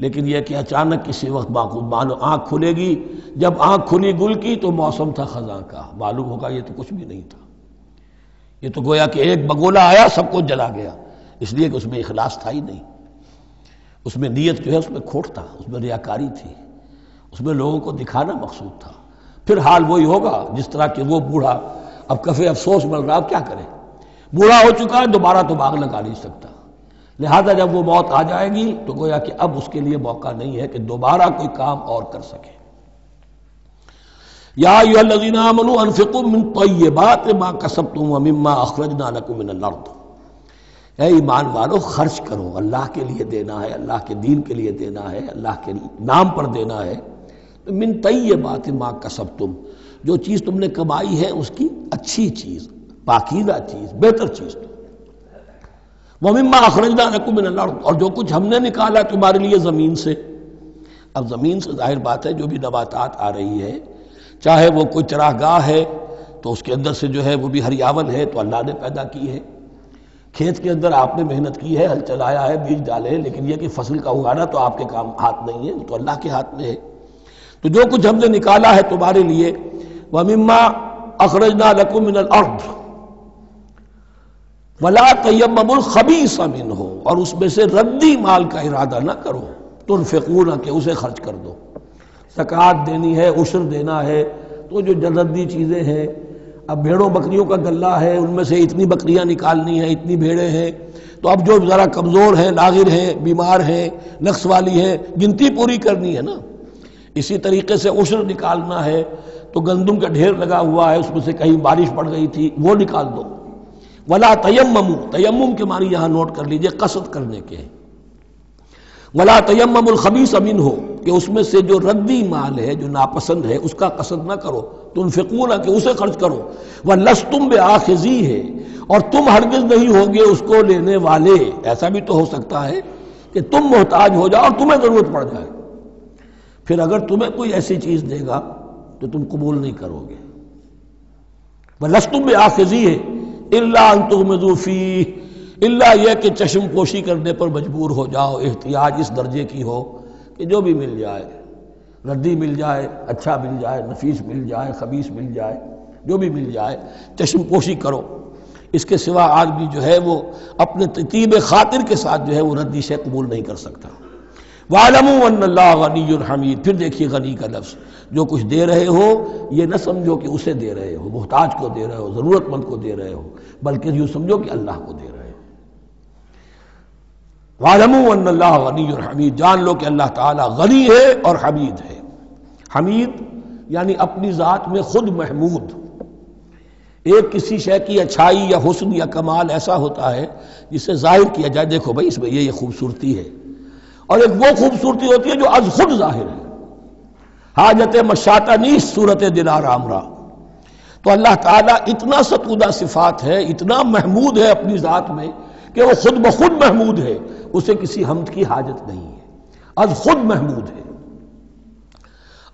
लेकिन यह कि अचानक किसी वक्त मानो आँख खुलेगी। जब आँख खुली गुल की तो मौसम था ख़जा का। मालूम होगा ये तो कुछ भी नहीं था। ये तो गोया कि एक बगोला आया, सबको जला गया। इसलिए कि उसमें इखलास था ही नहीं। उसमें नीयत जो है, उसमें खोट था, उसमें रियाकारी थी। उसमें लोगों को दिखाना मकसूद था। फिर हाल वही होगा, जिस तरह के वो बूढ़ा, अब कफे अफसोस मिल रहा अब क्या करे? बूढ़ा हो चुका है, दोबारा तो बाग लगा नहीं सकता। लिहाजा जब वो मौत आ जाएगी तो गोया कि अब उसके लिए मौका नहीं है कि दोबारा कोई काम और कर सके। ईमान वालो, खर्च करो। अल्लाह के लिए देना है, अल्लाह के दीन के लिए देना है, अल्लाह के नाम पर देना है। तो मिन तय बात माँ कसब तुम जो चीज़ तुमने कमाई है उसकी अच्छी चीज़ पाकिदा चीज़, बेहतर चीज़। तुम मम्मा अखरजना नकुमिन और जो कुछ हमने निकाला तुम्हारे लिए ज़मीन से। अब ज़मीन से ज़ाहिर बात है, जो भी नबातात आ रही है चाहे वो कोई चरागाह है तो उसके अंदर से जो है वो भी हरियावन है तो अल्लाह ने पैदा की है। खेत के अंदर आपने मेहनत की है, हल चलाया है, बीज डाले हैं, लेकिन यह कि फ़सल का उगाना तो आपके काम, हाथ नहीं है तो अल्लाह के हाथ में है। तो जो कुछ हमने निकाला है तुम्हारे लिए वह मिम्मा अखरजना लकुमिन अर्थ वला तयमुल खबी समिन हो और उसमें से रद्दी माल का इरादा ना करो तुम फ़िकून के उसे खर्च कर दो। सकात देनी है, उशर देना है। तो जो जल्दी चीज़ें हैं, अब भेड़ों बकरियों का गल्ला है, उनमें से इतनी बकरियाँ निकालनी है, इतनी भेड़ें हैं। तो अब जो ज़रा कमज़ोर हैं, नागिर हैं, बीमार हैं, नक्स वाली हैं, गिनती पूरी करनी है ना। इसी तरीके से उशर निकालना है तो गंदुम का ढेर लगा हुआ है, उसमें से कहीं बारिश पड़ गई थी, वो निकाल दो। वला तयम तयम के मानी यहाँ नोट कर लीजिए, कसद करने के वला तयमुल खबीस अमीन हो कि उसमें से जो रद्दी माल है, जो नापसंद है, उसका कसद ना करो। तुम फिकून कि उसे खर्च करो। वह लस तुम बे आखिजी है, और तुम हरगिज नहीं होगे उसको लेने वाले। ऐसा भी तो हो सकता है कि तुम मोहताज हो जाओ और तुम्हें ज़रूरत पड़ जाए। फिर अगर तुम्हें कोई ऐसी चीज़ देगा तो तुम कबूल नहीं करोगे। वह लस्तुम में आखिजी है, इल्ला तुमजूफ़ी इल्ला यह कि चश्म पोशी करने पर मजबूर हो जाओ, एहतियाज इस दर्जे की हो कि जो भी मिल जाए, रद्दी मिल जाए अच्छा मिल जाए, नफीस मिल जाए, खबीस मिल जाए, जो भी मिल जाए, चश्म पोशी करो। इसके सिवा आदमी जो है वो अपने ततीब खातिर के साथ जो है वो रद्दी से कबूल नहीं कर सकता। वालमून हमीद, फिर देखिए गनी का लफ्ज़ जो कुछ दे रहे हो, ये न समझो कि उसे दे रहे हो, मोहताज को दे रहे हो, ज़रूरतमंद को दे रहे हो, बल्कि यूँ समझो कि अल्लाह को दे रहे हो। वालमून हमीद। जान लो कि अल्लाह ताला गनी है और हमीद है। हमीद यानी अपनी ज़ात में खुद महमूद। एक किसी शय की अच्छाई या हुस्न या कमाल ऐसा होता है जिसे ज़ाहिर किया जाए, देखो भाई, इसमें ये ये खूबसूरती है। और एक वो खूबसूरती होती है जो अज खुद ज़ाहिर है। हाजत मशाता नी सूरत दिलार आमरा। तो अल्लाह ताला इतना सतुदा सिफात है, इतना महमूद है अपनी ज़ात में कि वो खुद ब खुद महमूद है। उसे किसी हमद की हाजत नहीं है। अज खुद महमूद है।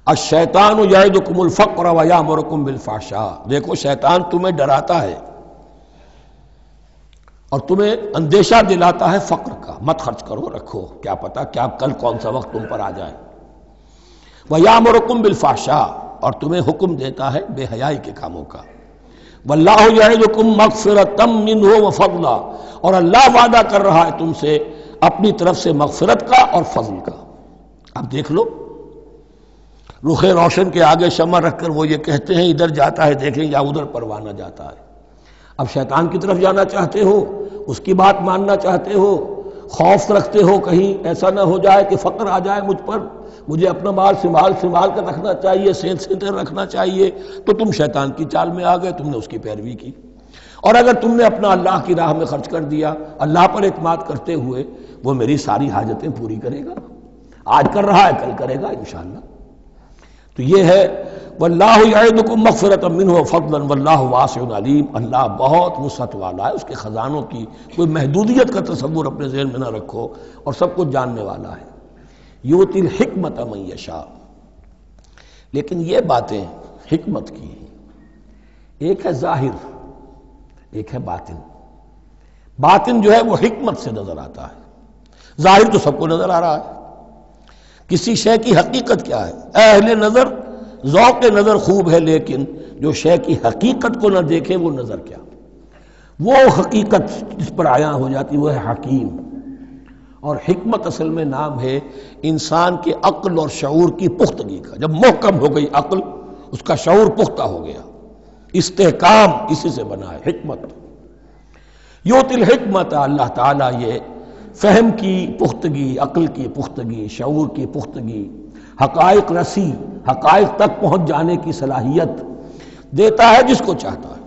अशैतान यादुकुमुल फ़क्र वया मरकुम बिलफाशा देखो, शैतान तुम्हें डराता है और तुम्हें अंदेशा दिलाता है फ़क्र का। मत खर्च करो, रखो। क्या पता, क्या कल कौन सा वक्त तुम पर आ जाए। वया मरकुम बिलफाशा और तुम्हें हुक्म देता है बेहयाई के कामों का। वल्लाकुम मगफिरतम मिन हो और अल्लाह वादा कर रहा है तुमसे अपनी तरफ़ से मगफिरत का और फजल का। अब देख लो। रुखे रोशन के आगे शमा रखकर वो ये कहते हैं, इधर जाता है, देखें या उधर परवाना जाता है। अब शैतान की तरफ़ जाना चाहते हो, उसकी बात मानना चाहते हो, खौफ रखते हो कहीं, ऐसा ना हो जाए कि फ़क्र आ जाए मुझ पर। मुझे अपना माल संभाल संभाल कर रखना चाहिए सेहत से रखना चाहिए। तो तुम शैतान की चाल में आ गए, तुमने उसकी पैरवी की। और अगर तुमने अपना अल्लाह की राह में खर्च कर दिया, अल्लाह पर एतमाद करते हुए, वो मेरी सारी हाजतें पूरी करेगा। आज कर रहा है, कल करेगा इन तो ये है वल्लाको मफ़रत मिन फ़लन वल्लाह वासलीम अल्लाह बहुत वसत वाला है, उसके ख़जानों की कोई महदूदियत का तस्वुर अपने जहन में ना रखो और सब कुछ जानने वाला है। योतिल हमत मैशा लेकिन ये बातें हमत की एक है ज़ाहिर। एक है बातिन बातिन जो है वो हमत से नज़र आता है। ज़ाहिर तो सबको नज़र आ रहा है। किसी शय की हकीकत क्या है? अहले नज़र, जौक नज़र खूब है, लेकिन जो शय की हकीकत को ना देखे, वो नज़र क्या? वो हकीकत जिस पर आया हो जाती, वो है हकीम। और हमत असल में नाम है इंसान के अक्ल और शूर की पुख्तगी का। जब मोहकम हो गई अक्ल, उसका शूर पुख्ता हो गया। इस्तेकाम इसी से बना है हमत योतिल हमत अल्लाह ताला ये फहम की पुख्तगी, अक्ल की पुख्तगी शूर की पुख्तगी हकायक रसी हकायक तक पहुँच जाने की सलाहियत देता है जिसको चाहता है।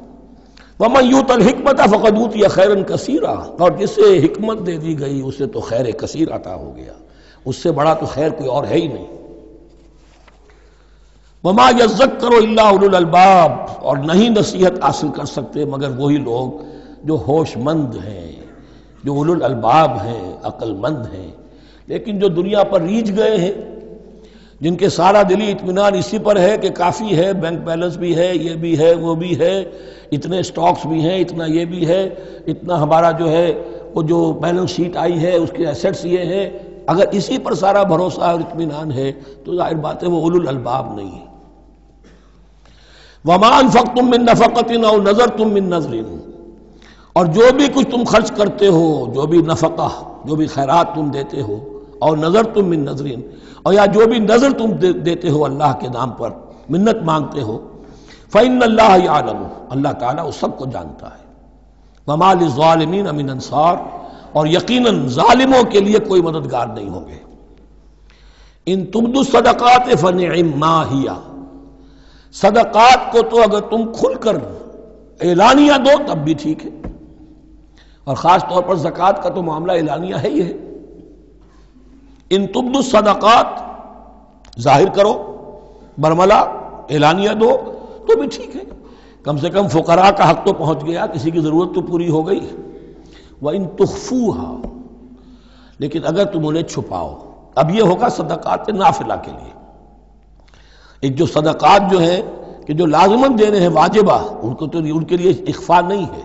वमन यूत हमत फ़कदूत या खैरन कसीरा, और जिसे हमत दे दी गई, उसे तो खैर कसीर अता हो गया। उससे बड़ा तो खैर कोई और है ही नहीं। वमा यज्जत करो अल्लाबाब और नहीं नसीहत हासिल कर सकते मगर वही लोग जो होशमंद हैं, जो उलुल हैं, अक्लमंद हैं। लेकिन जो दुनिया पर रीझ गए हैं, जिनके सारा दिली इतमान इसी पर है कि काफ़ी है, बैंक बैलेंस भी है, ये भी है, वो भी है, इतने स्टॉक्स भी हैं, इतना ये भी है, इतना हमारा जो है, वो जो बैलेंस शीट आई है, उसके एसेट्स ये हैं। अगर इसी पर सारा भरोसा और इतमान है तो ज़ाहिर बात है वो उलुल नहीं है। वमान फ़क तुम मिन नफ़क़तिन और नज़र तुम मिन नजरिन। और जो भी कुछ तुम खर्च करते हो जो भी नफ़क़ा जो भी खैरात तुम देते हो और नज़र तुम मिन नजरिन और या जो भी नज़र तुम दे, देते हो अल्लाह के नाम पर मिन्नत मांगते हो फ़ैन अल्लाह आलम अल्लाह ताला उस सबको जानता है। ममाल ालमीन अमीन अंसार और यकीन ालिमों के लिए कोई मददगार नहीं होंगे। इन तुमदु सदक़ात फ़न माहिया सदक़ात को तो अगर तुम खुलकर एलानिया दो, तब भी ठीक है। और ख़ास तौर पर ज़क़़त का तो मामला एलानिया है ही है। इन तुब्दु सदक़ात ज़ाहिर करो, बरमला एलानिया दो तो भी ठीक है। कम से कम फुकरा का हक तो पहुँच गया, किसी की ज़रूरत तो पूरी हो गई। वह इन तुखफूहा, लेकिन अगर तुम उन्हें छुपाओ, अब यह होगा सदक़ात नाफिला के लिए। एक जो सदक़ात जो है, कि जो लाजमन देने हैं वाजिबा, उनको तो उनके लिए इकफा नहीं है।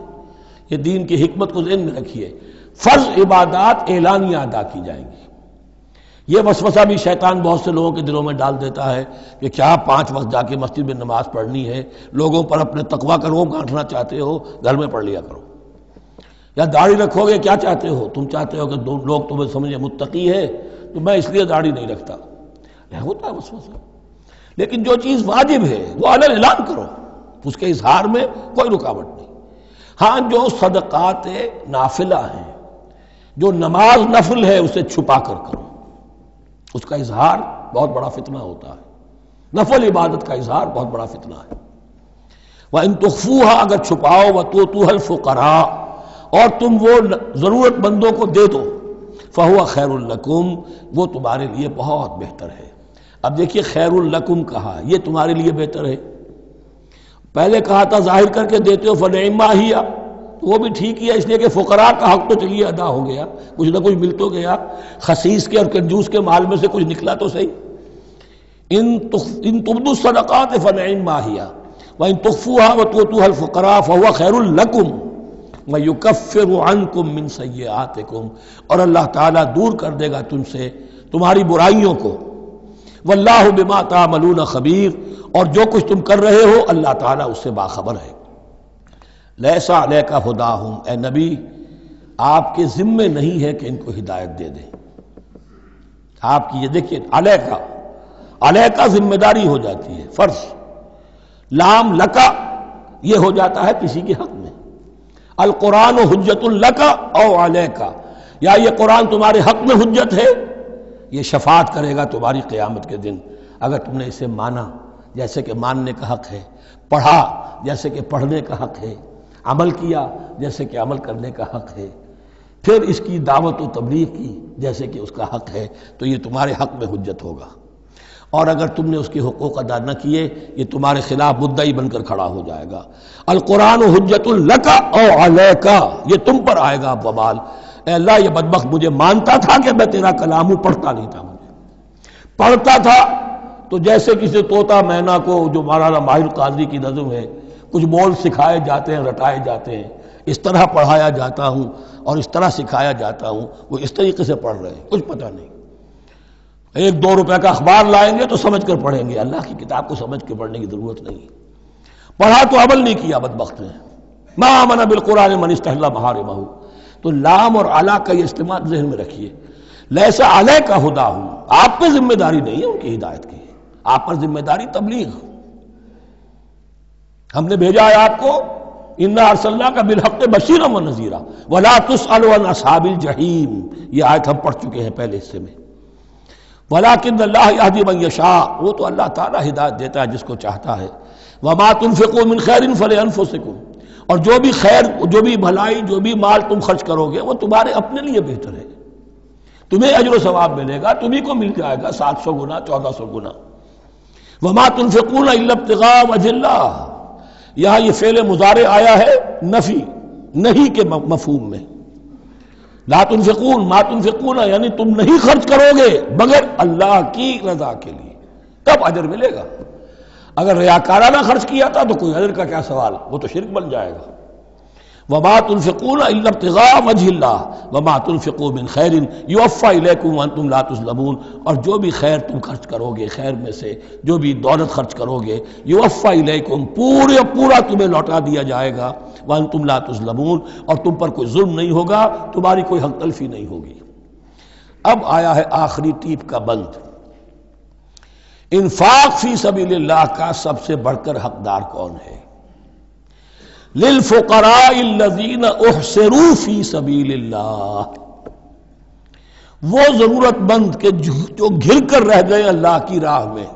ये दीन की हमत को जहन में रखिए। फ़र्ज़ इबादत एलानिया अदा की जाएँगी। ये वसवसा भी शैतान बहुत से लोगों के दिलों में डाल देता है कि क्या पाँच वक्त जाके मस्जिद में नमाज़ पढ़नी है? लोगों पर अपने तकवा करो गांठना चाहते हो? घर में पढ़ लिया करो। या दाढ़ी रखोगे, क्या चाहते हो? तुम चाहते हो कि दो लोग तुम्हें समझे, मुत्तकी है तो मैं इसलिए दाढ़ी नहीं रखता। होता है वसवसा। लेकिन जो चीज़ वाजिब है, वो अलग ऐलान करो। उसके इजहार में कोई रुकावट नहीं। हाँ जो सदकात नाफिला है। जो नमाज़ नफल है, उसे छुपा कर करो। उसका इजहार बहुत बड़ा फितना होता है। नफल इबादत का इजहार बहुत बड़ा फितना है। वह इन तुफूहा अगर छुपाओ व तो तुहल फुकरा। और तुम वो ज़रूरतमंदों को दे दो। फहुआ खैरकुम वो तुम्हारे लिए बहुत बेहतर है। अब देखिए खैरुल्लकुम कहा यह तुम्हारे लिए बेहतर है। पहले कहा था, ज़ाहिर करके देते हो फनेमा ही तो वो भी ठीक ही है, इसलिए कि फ़ुकरा का हक तो चलिए, अदा हो गया। कुछ ना कुछ मिल तो गया। खसीस के और कंजूस के माल में से कुछ निकला तो सही। इन इन तुबदु सदक़ात फ़न माहिया व इन तुफ़ुहा व तो तुहल फ़ुकरा फ़ुआ खैरुल्लकुम व युकफ़िर मिन सय्यातिकुम और अल्लाह ताला दूर कर देगा तुमसे, तुम्हारी बुराइयों को। वल्लाह बिमा तामलून खबीर। और जो कुछ तुम कर रहे हो, अल्लाह ताला उससे बाखबर है। लैसा अलह का खुदा हूँ ए नबी, आपके जिम्मे नहीं है कि इनको हिदायत दे दें। आपकी, ये देखिए अलह का अलह का ज़िम्मेदारी हो जाती है, फ़र्ज़। लाम लका, ये हो जाता है किसी के हक में। अल कुरान हजतुल्लका और अलह का या ये कुरान तुम्हारे हक में हजत है ये शफात करेगा तुम्हारी क़यामत के दिन। अगर तुमने इसे माना, जैसे कि मानने का हक है, पढ़ा, जैसे कि पढ़ने का हक है, अमल किया, जैसे कि अमल करने का हक है, फिर इसकी दावत व तबलीग की, जैसे कि उसका हक है तो ये तुम्हारे हक में हजत होगा। और अगर तुमने उसके हकूक अदा न किए, ये तुम्हारे खिलाफ मुद्दा ही बनकर खड़ा हो जाएगा। अल कुरान हजतुल्लका और का ये तुम पर आएगा बबाल अल्लाह ये बदबक मुझे मानता था कि मैं तेरा कलाम हूँ, पढ़ता नहीं था मुझे। पढ़ता था तो जैसे किसी तोता मैना को जो महाराना माहिर काजी की नज़म है कुछ बोल सिखाए जाते हैं, रटाए जाते हैं, इस तरह पढ़ाया जाता हूँ और इस तरह सिखाया जाता हूँ, वो इस तरीके से पढ़ रहे हैं, कुछ पता नहीं। एक दो रुपए का अखबार लाएँगे तो समझ कर पढ़ेंगे, अल्लाह की किताब को समझ के पढ़ने की ज़रूरत नहीं। पढ़ा तो अमल नहीं किया बदबक ने। माँ मना बिलकुरान मनिस्टल्ला महारे महू तो लाम और आला का ये इस्तेमाल जहन में रखिए। लैसा अलह का हुदा हूँ। आप पे ज़िम्मेदारी नहीं है उनकी हिदायत की। आप पर ज़िम्मेदारी तबलीग। हमने भेजा है आपको, इन्ना अरसल्ला का बिलहक बशीर व नजीरा। वला तुसबिल जहीम। ये आयत हम पढ़ चुके हैं पहले हिस्से में। वला किन अल्लाह शाह वो तो अल्लाह ताला हिदायत देता है जिसको चाहता है। वमा तुम मिन खैर फ़ल अनफुसकुम। और जो भी खैर, जो भी भलाई, जो भी माल तुम खर्च करोगे, वो तुम्हारे अपने लिए बेहतर है। तुम्हें अजर सवाब मिलेगा, तुम्ही को मिल जाएगा, सात सौ गुना, चौदह सौ गुना। वमा तुम फ़िकून इल्तगा वजिल्ला यहाँ ये फेल मुजारे आया है, नफी, नहीं के मफहूम में। लातुन फ़िकून मातुन फ़िकून यानी तुम नहीं खर्च करोगे मगर अल्लाह की रजा के लिए। तब अजर मिलेगा? अगर रियाकाराना खर्च किया था तो कोई अजर का क्या सवाल? वो तो शिरक बन जाएगा। वबातुल्फ़िकूनतगा वजहिल्ला खैरिन युफ़ाकुम और जो भी खैर तुम खर्च करोगे, खैर में से जो भी दौलत खर्च करोगे युफ़ाकुम पूरे पूरा तुम्हें लौटा दिया जाएगा। वन तुम लातुलमून और तुम पर कोई जुल्म नहीं होगा, तुम्हारी कोई हक तलफी नहीं होगी। अब आया है आखिरी टीप का बंद। इन्फाक फ़ी सभी का सबसे बढ़कर हकदार कौन है? लिलफ़ुकराजीन उहसरूफ़ी सबील्ला वो ज़रूरतमंद के जो घिर कर रह गए अल्लाह की राह में,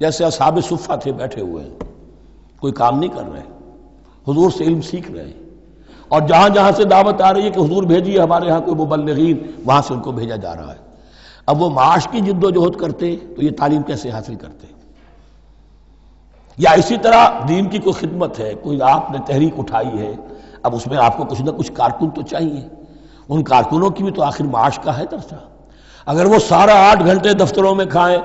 जैसे असाब सुफ़ा थे बैठे हुए कोई काम नहीं कर रहे, हुजूर से इल्म सीख रहे हैं। और जहाँ जहाँ से दावत आ रही है कि हुजूर भेजिए, हमारे यहाँ कोई मुबलगीन वहाँ से उनको भेजा जा रहा है। अब वो माश की जिद्दोजहद करते तो ये तालीम कैसे हासिल करते? या इसी तरह दीन की कोई खिदमत है, कोई आपने तहरीक उठाई है, अब उसमें आपको कुछ ना कुछ कारकुन तो चाहिए। उन कारकुनों की भी तो आखिर माश का है दर्जा। अगर वो सारा आठ घंटे दफ्तरों में खाएँ,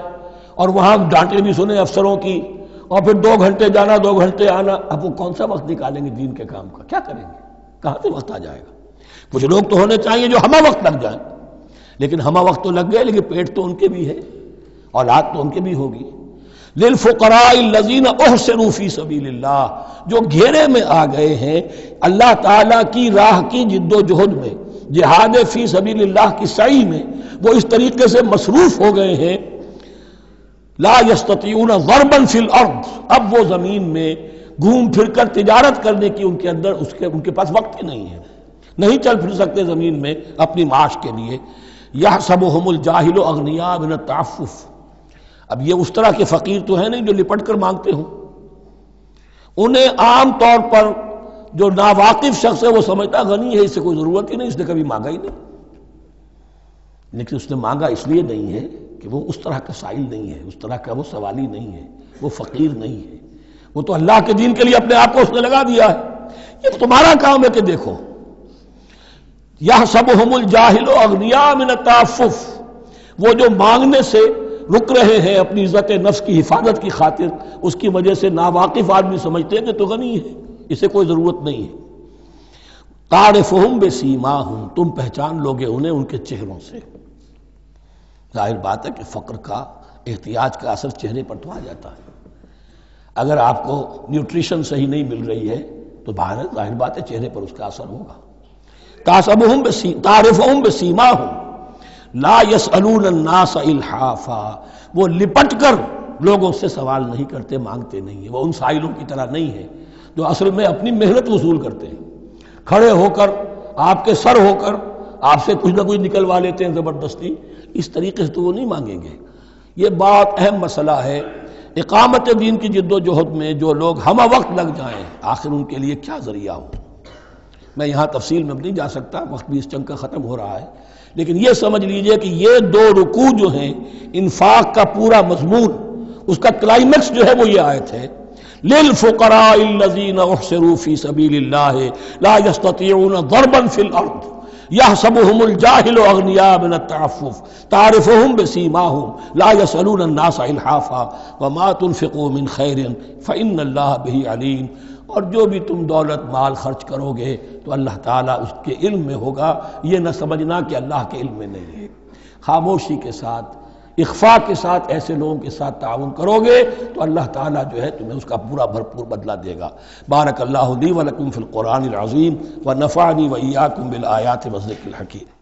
और वहाँ डांटे भी सुने अफसरों की, और फिर दो घंटे जाना, दो घंटे आना, अब वो कौन सा वक्त निकालेंगे दीन के काम का? क्या करेंगे? कहाँ से वक्त आ जाएगा? कुछ लोग तो होने चाहिए जो हमें वक्त लग जाए। लेकिन हमा वक्त तो लग गए लेकिन पेट तो उनके भी है औलाद तो उनके भी होगी। लजीन ओह से रूफी सबी जो घेरे में आ गए हैं, अल्लाह ताला की राह की जिद्दोजहद में, जिहाद फ़ी सबी की सही में, वो इस तरीके से मसरूफ हो गए हैं, ला यस्तून फिल अर्द, अब वो ज़मीन में घूम फिर कर तजारत करने की उनके अंदर उसके, उनके पास वक्त ही नहीं है। नहीं चल फिर सकते ज़मीन में अपनी माश के लिए। यह सब हमल जाहिलो अग्निया बिन ताफुफ अब ये उस तरह के फकीर तो है नहीं जो लिपट कर मांगते हो। उन्हें आम तौर पर जो नावाकिफ शख्स है वो समझता गनी है, इससे कोई ज़रूरत ही नहीं, इसने कभी मांगा ही नहीं। लेकिन उसने मांगा इसलिए नहीं है कि वो उस तरह का साइल नहीं है, उस तरह का वो सवाली नहीं है, वो फकीर नहीं है। वो तो अल्लाह के दिन के लिए अपने आप को उसने लगा दिया है। ये तो तुम्हारा काम है कि देखो यह सब हमल जाहिलो अग्निया मिन ताफुफ। वो जो मांगने से रुक रहे हैं अपनी इज़्ज़त नफ्स की हिफाजत की खातिर, उसकी वजह से नावाकिफ आदमी समझते हैं कि तो गनी है, इसे कोई ज़रूरत नहीं है। तारफ़ुम बे सीमा हूँ तुम पहचान लोगे उन्हें उनके चेहरों से। ज़ाहिर बात है कि फ़क्र का, एहतियाज का असर चेहरे पर तो आ जाता है। अगर आपको न्यूट्रिशन सही नहीं मिल रही है तो बाहर ज़ाहिर बात है, चेहरे पर उसका असर होगा। तासब वो लिपट कर लोगों से सवाल नहीं करते, मांगते नहीं है। वो उन साइलों की तरह नहीं है, जो असल में अपनी मेहनत वसूल करते हैं। खड़े होकर, आपके सर होकर, आपसे कुछ ना कुछ निकलवा लेते हैं ज़बरदस्ती। इस तरीके से तो वो नहीं मांगेंगे। ये बहुत अहम मसला है। इकामत दीन की जद्दोजहद में जो लोग हम वक्त लग जाएँ, आखिर उनके लिए क्या ज़रिया हो? मैं यहाँ तफसील में नहीं जा सकता, वक्त भी इस चंग का ख़त्म हो रहा है। लेकिन ये समझ लीजिए कि ये दो रुकू जो हैं, इन्फाक का पूरा मजमून, उसका क्लाइमेक्स जो है वो ये आयत है। लिल सबी फिल अर्द यह सब हमल जाहिल तारफ़ हम बेसीमा व फ़िन अल्लाह बही अलीम। और जो भी तुम दौलत, माल खर्च करोगे तो अल्लाह ताला उसके इल्म में होगा। ये न समझना कि अल्लाह के इल्म में नहीं है। खामोशी के साथ इख्फा के साथ ऐसे लोगों के साथ ताउन करोगे तो अल्लाह ताला जो है तुम्हें उसका पूरा भरपूर बदला देगा। बारक अल्लाह दी वलकुम फ़िल क़ुरान अज़ीम व नफ़ानी वैयाकुम बिल आयात वज़िक हकीम।